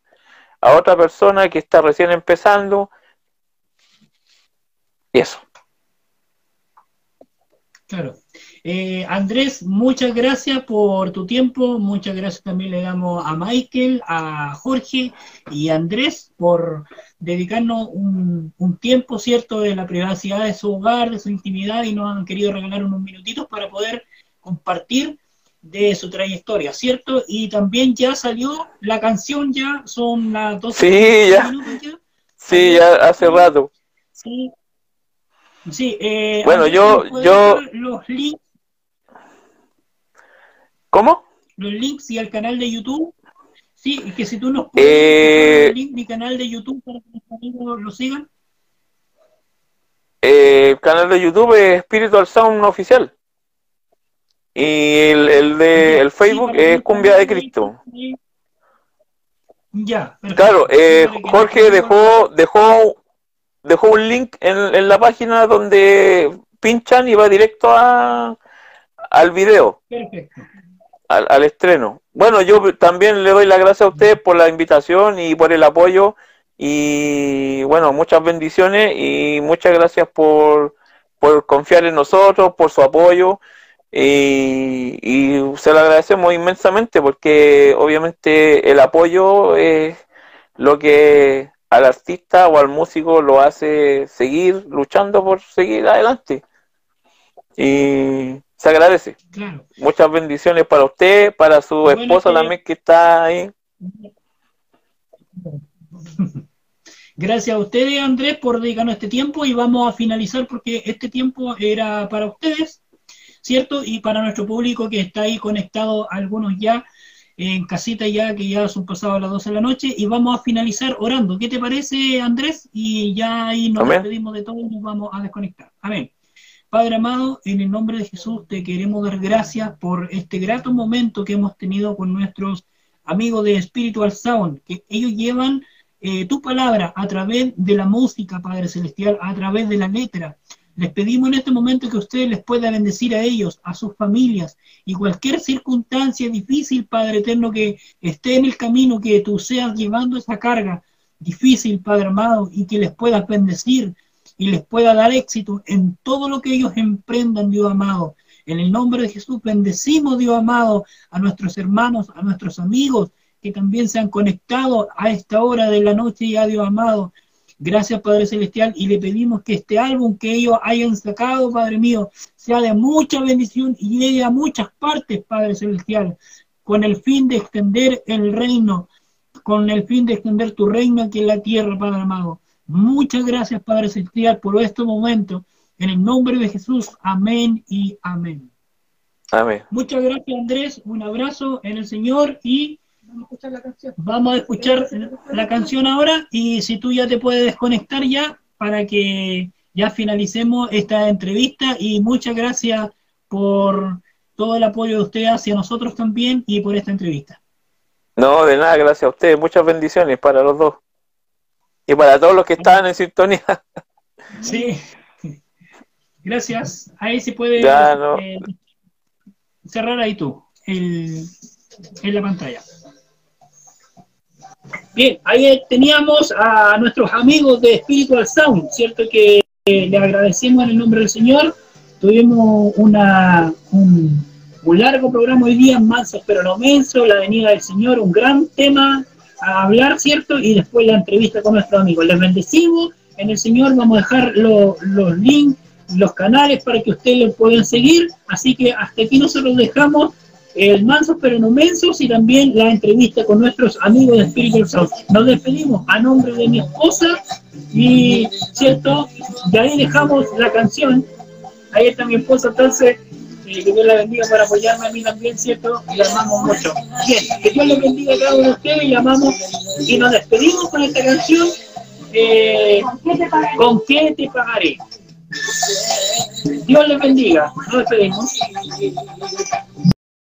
a otra persona que está recién empezando. Y eso. Claro. Eh, Andrés, muchas gracias por tu tiempo, muchas gracias también le damos a Michael, a Jorge y a Andrés por dedicarnos un, tiempo, ¿cierto?, de la privacidad de su hogar, de su intimidad y nos han querido regalar unos minutitos para poder compartir de su trayectoria, ¿cierto? Y también ya salió la canción, ya son las 12 sí, ya. Sí, ya hace rato. Sí, Sí, eh, bueno, yo, yo... Los links ¿Cómo? Los links y al canal de YouTube. Sí, que si tú nos puedes eh... el link mi canal de YouTube para que mis amigos lo sigan. Eh, el canal de YouTube es Spiritual Sound Oficial. Y el, de el Facebook es Cumbia de Cristo. Ya. Claro, eh, Jorge dejó, dejó, dejó un link en, en, la página donde pinchan y va directo a, al video. Perfecto al, estreno. Bueno, yo también le doy las gracias a ustedes por la invitación y por el apoyo. Y bueno, muchas bendiciones y muchas gracias por, por confiar en nosotros, por su apoyo. Y, se lo agradecemos inmensamente porque obviamente el apoyo es lo que al artista o al músico lo hace seguir luchando por seguir adelante. Y se agradece. Muchas bendiciones para usted, para su esposa también que está ahí. Gracias a ustedes, Andrés, por dedicarnos este tiempo y vamos a finalizar porque este tiempo era para ustedes, ¿cierto? Y para nuestro público que está ahí conectado, algunos ya en casita ya, que ya son pasados las 12 de la noche, y vamos a finalizar orando. ¿Qué te parece, Andrés? Y ya ahí nos despedimos de todo y nos vamos a desconectar. Amén. Padre amado, en el nombre de Jesús te queremos dar gracias por este grato momento que hemos tenido con nuestros amigos de Spiritual Sound, que ellos llevan eh, tu palabra a través de la música, Padre Celestial, a través de la letra. Les pedimos en este momento que usted les pueda bendecir a ellos, a sus familias y cualquier circunstancia difícil, Padre Eterno, que esté en el camino, que tú seas llevando esa carga difícil, Padre amado, y que les puedas bendecir y les pueda dar éxito en todo lo que ellos emprendan, Dios amado. En el nombre de Jesús bendecimos, Dios amado, a nuestros hermanos, a nuestros amigos que también se han conectado a esta hora de la noche ya, Dios amado. Gracias, Padre Celestial, y le pedimos que este álbum que ellos hayan sacado, Padre mío, sea de mucha bendición y llegue a muchas partes, Padre Celestial, con el fin de extender el reino, con el fin de extender tu reino aquí en la tierra, Padre amado. Muchas gracias, Padre Celestial, por este momento. En el nombre de Jesús, amén y amén. Amén. Muchas gracias, Andrés. Un abrazo en el Señor y vamos a escuchar la canción. Vamos a escuchar la canción ahora y si tú ya te puedes desconectar ya para que ya finalicemos esta entrevista y muchas gracias por todo el apoyo de usted hacia nosotros también y por esta entrevista. No, de nada, gracias a usted. Muchas bendiciones para los dos. Y para todos los que estaban en sintonía. Sí. Gracias. Ahí se puede eh, cerrar ahí tú, en la pantalla. Bien, ahí teníamos a nuestros amigos de Spiritual Sound, ¿cierto? Que le agradecemos en el nombre del Señor. Tuvimos una, un, un largo programa hoy día, mansos pero no mensos, la venida del Señor, un gran tema a hablar, ¿cierto? Y después la entrevista con nuestro amigo. Les bendecimos en el Señor, vamos a dejar los links, los canales para que ustedes lo puedan seguir. Así que hasta aquí nosotros dejamos el manso pero no mensos y también la entrevista con nuestros amigos de Espíritu Sound. Nos despedimos a nombre de mi esposa y, ¿cierto? De ahí dejamos la canción. Ahí está mi esposa, entonces Que Dios la bendiga por apoyarme a mí también, ¿cierto? Y amamos mucho. Bien, que Dios le bendiga a cada uno de ustedes y amamos y nos despedimos con esta canción. Eh, ¿Con qué te pagaré? Dios les bendiga. Nos despedimos.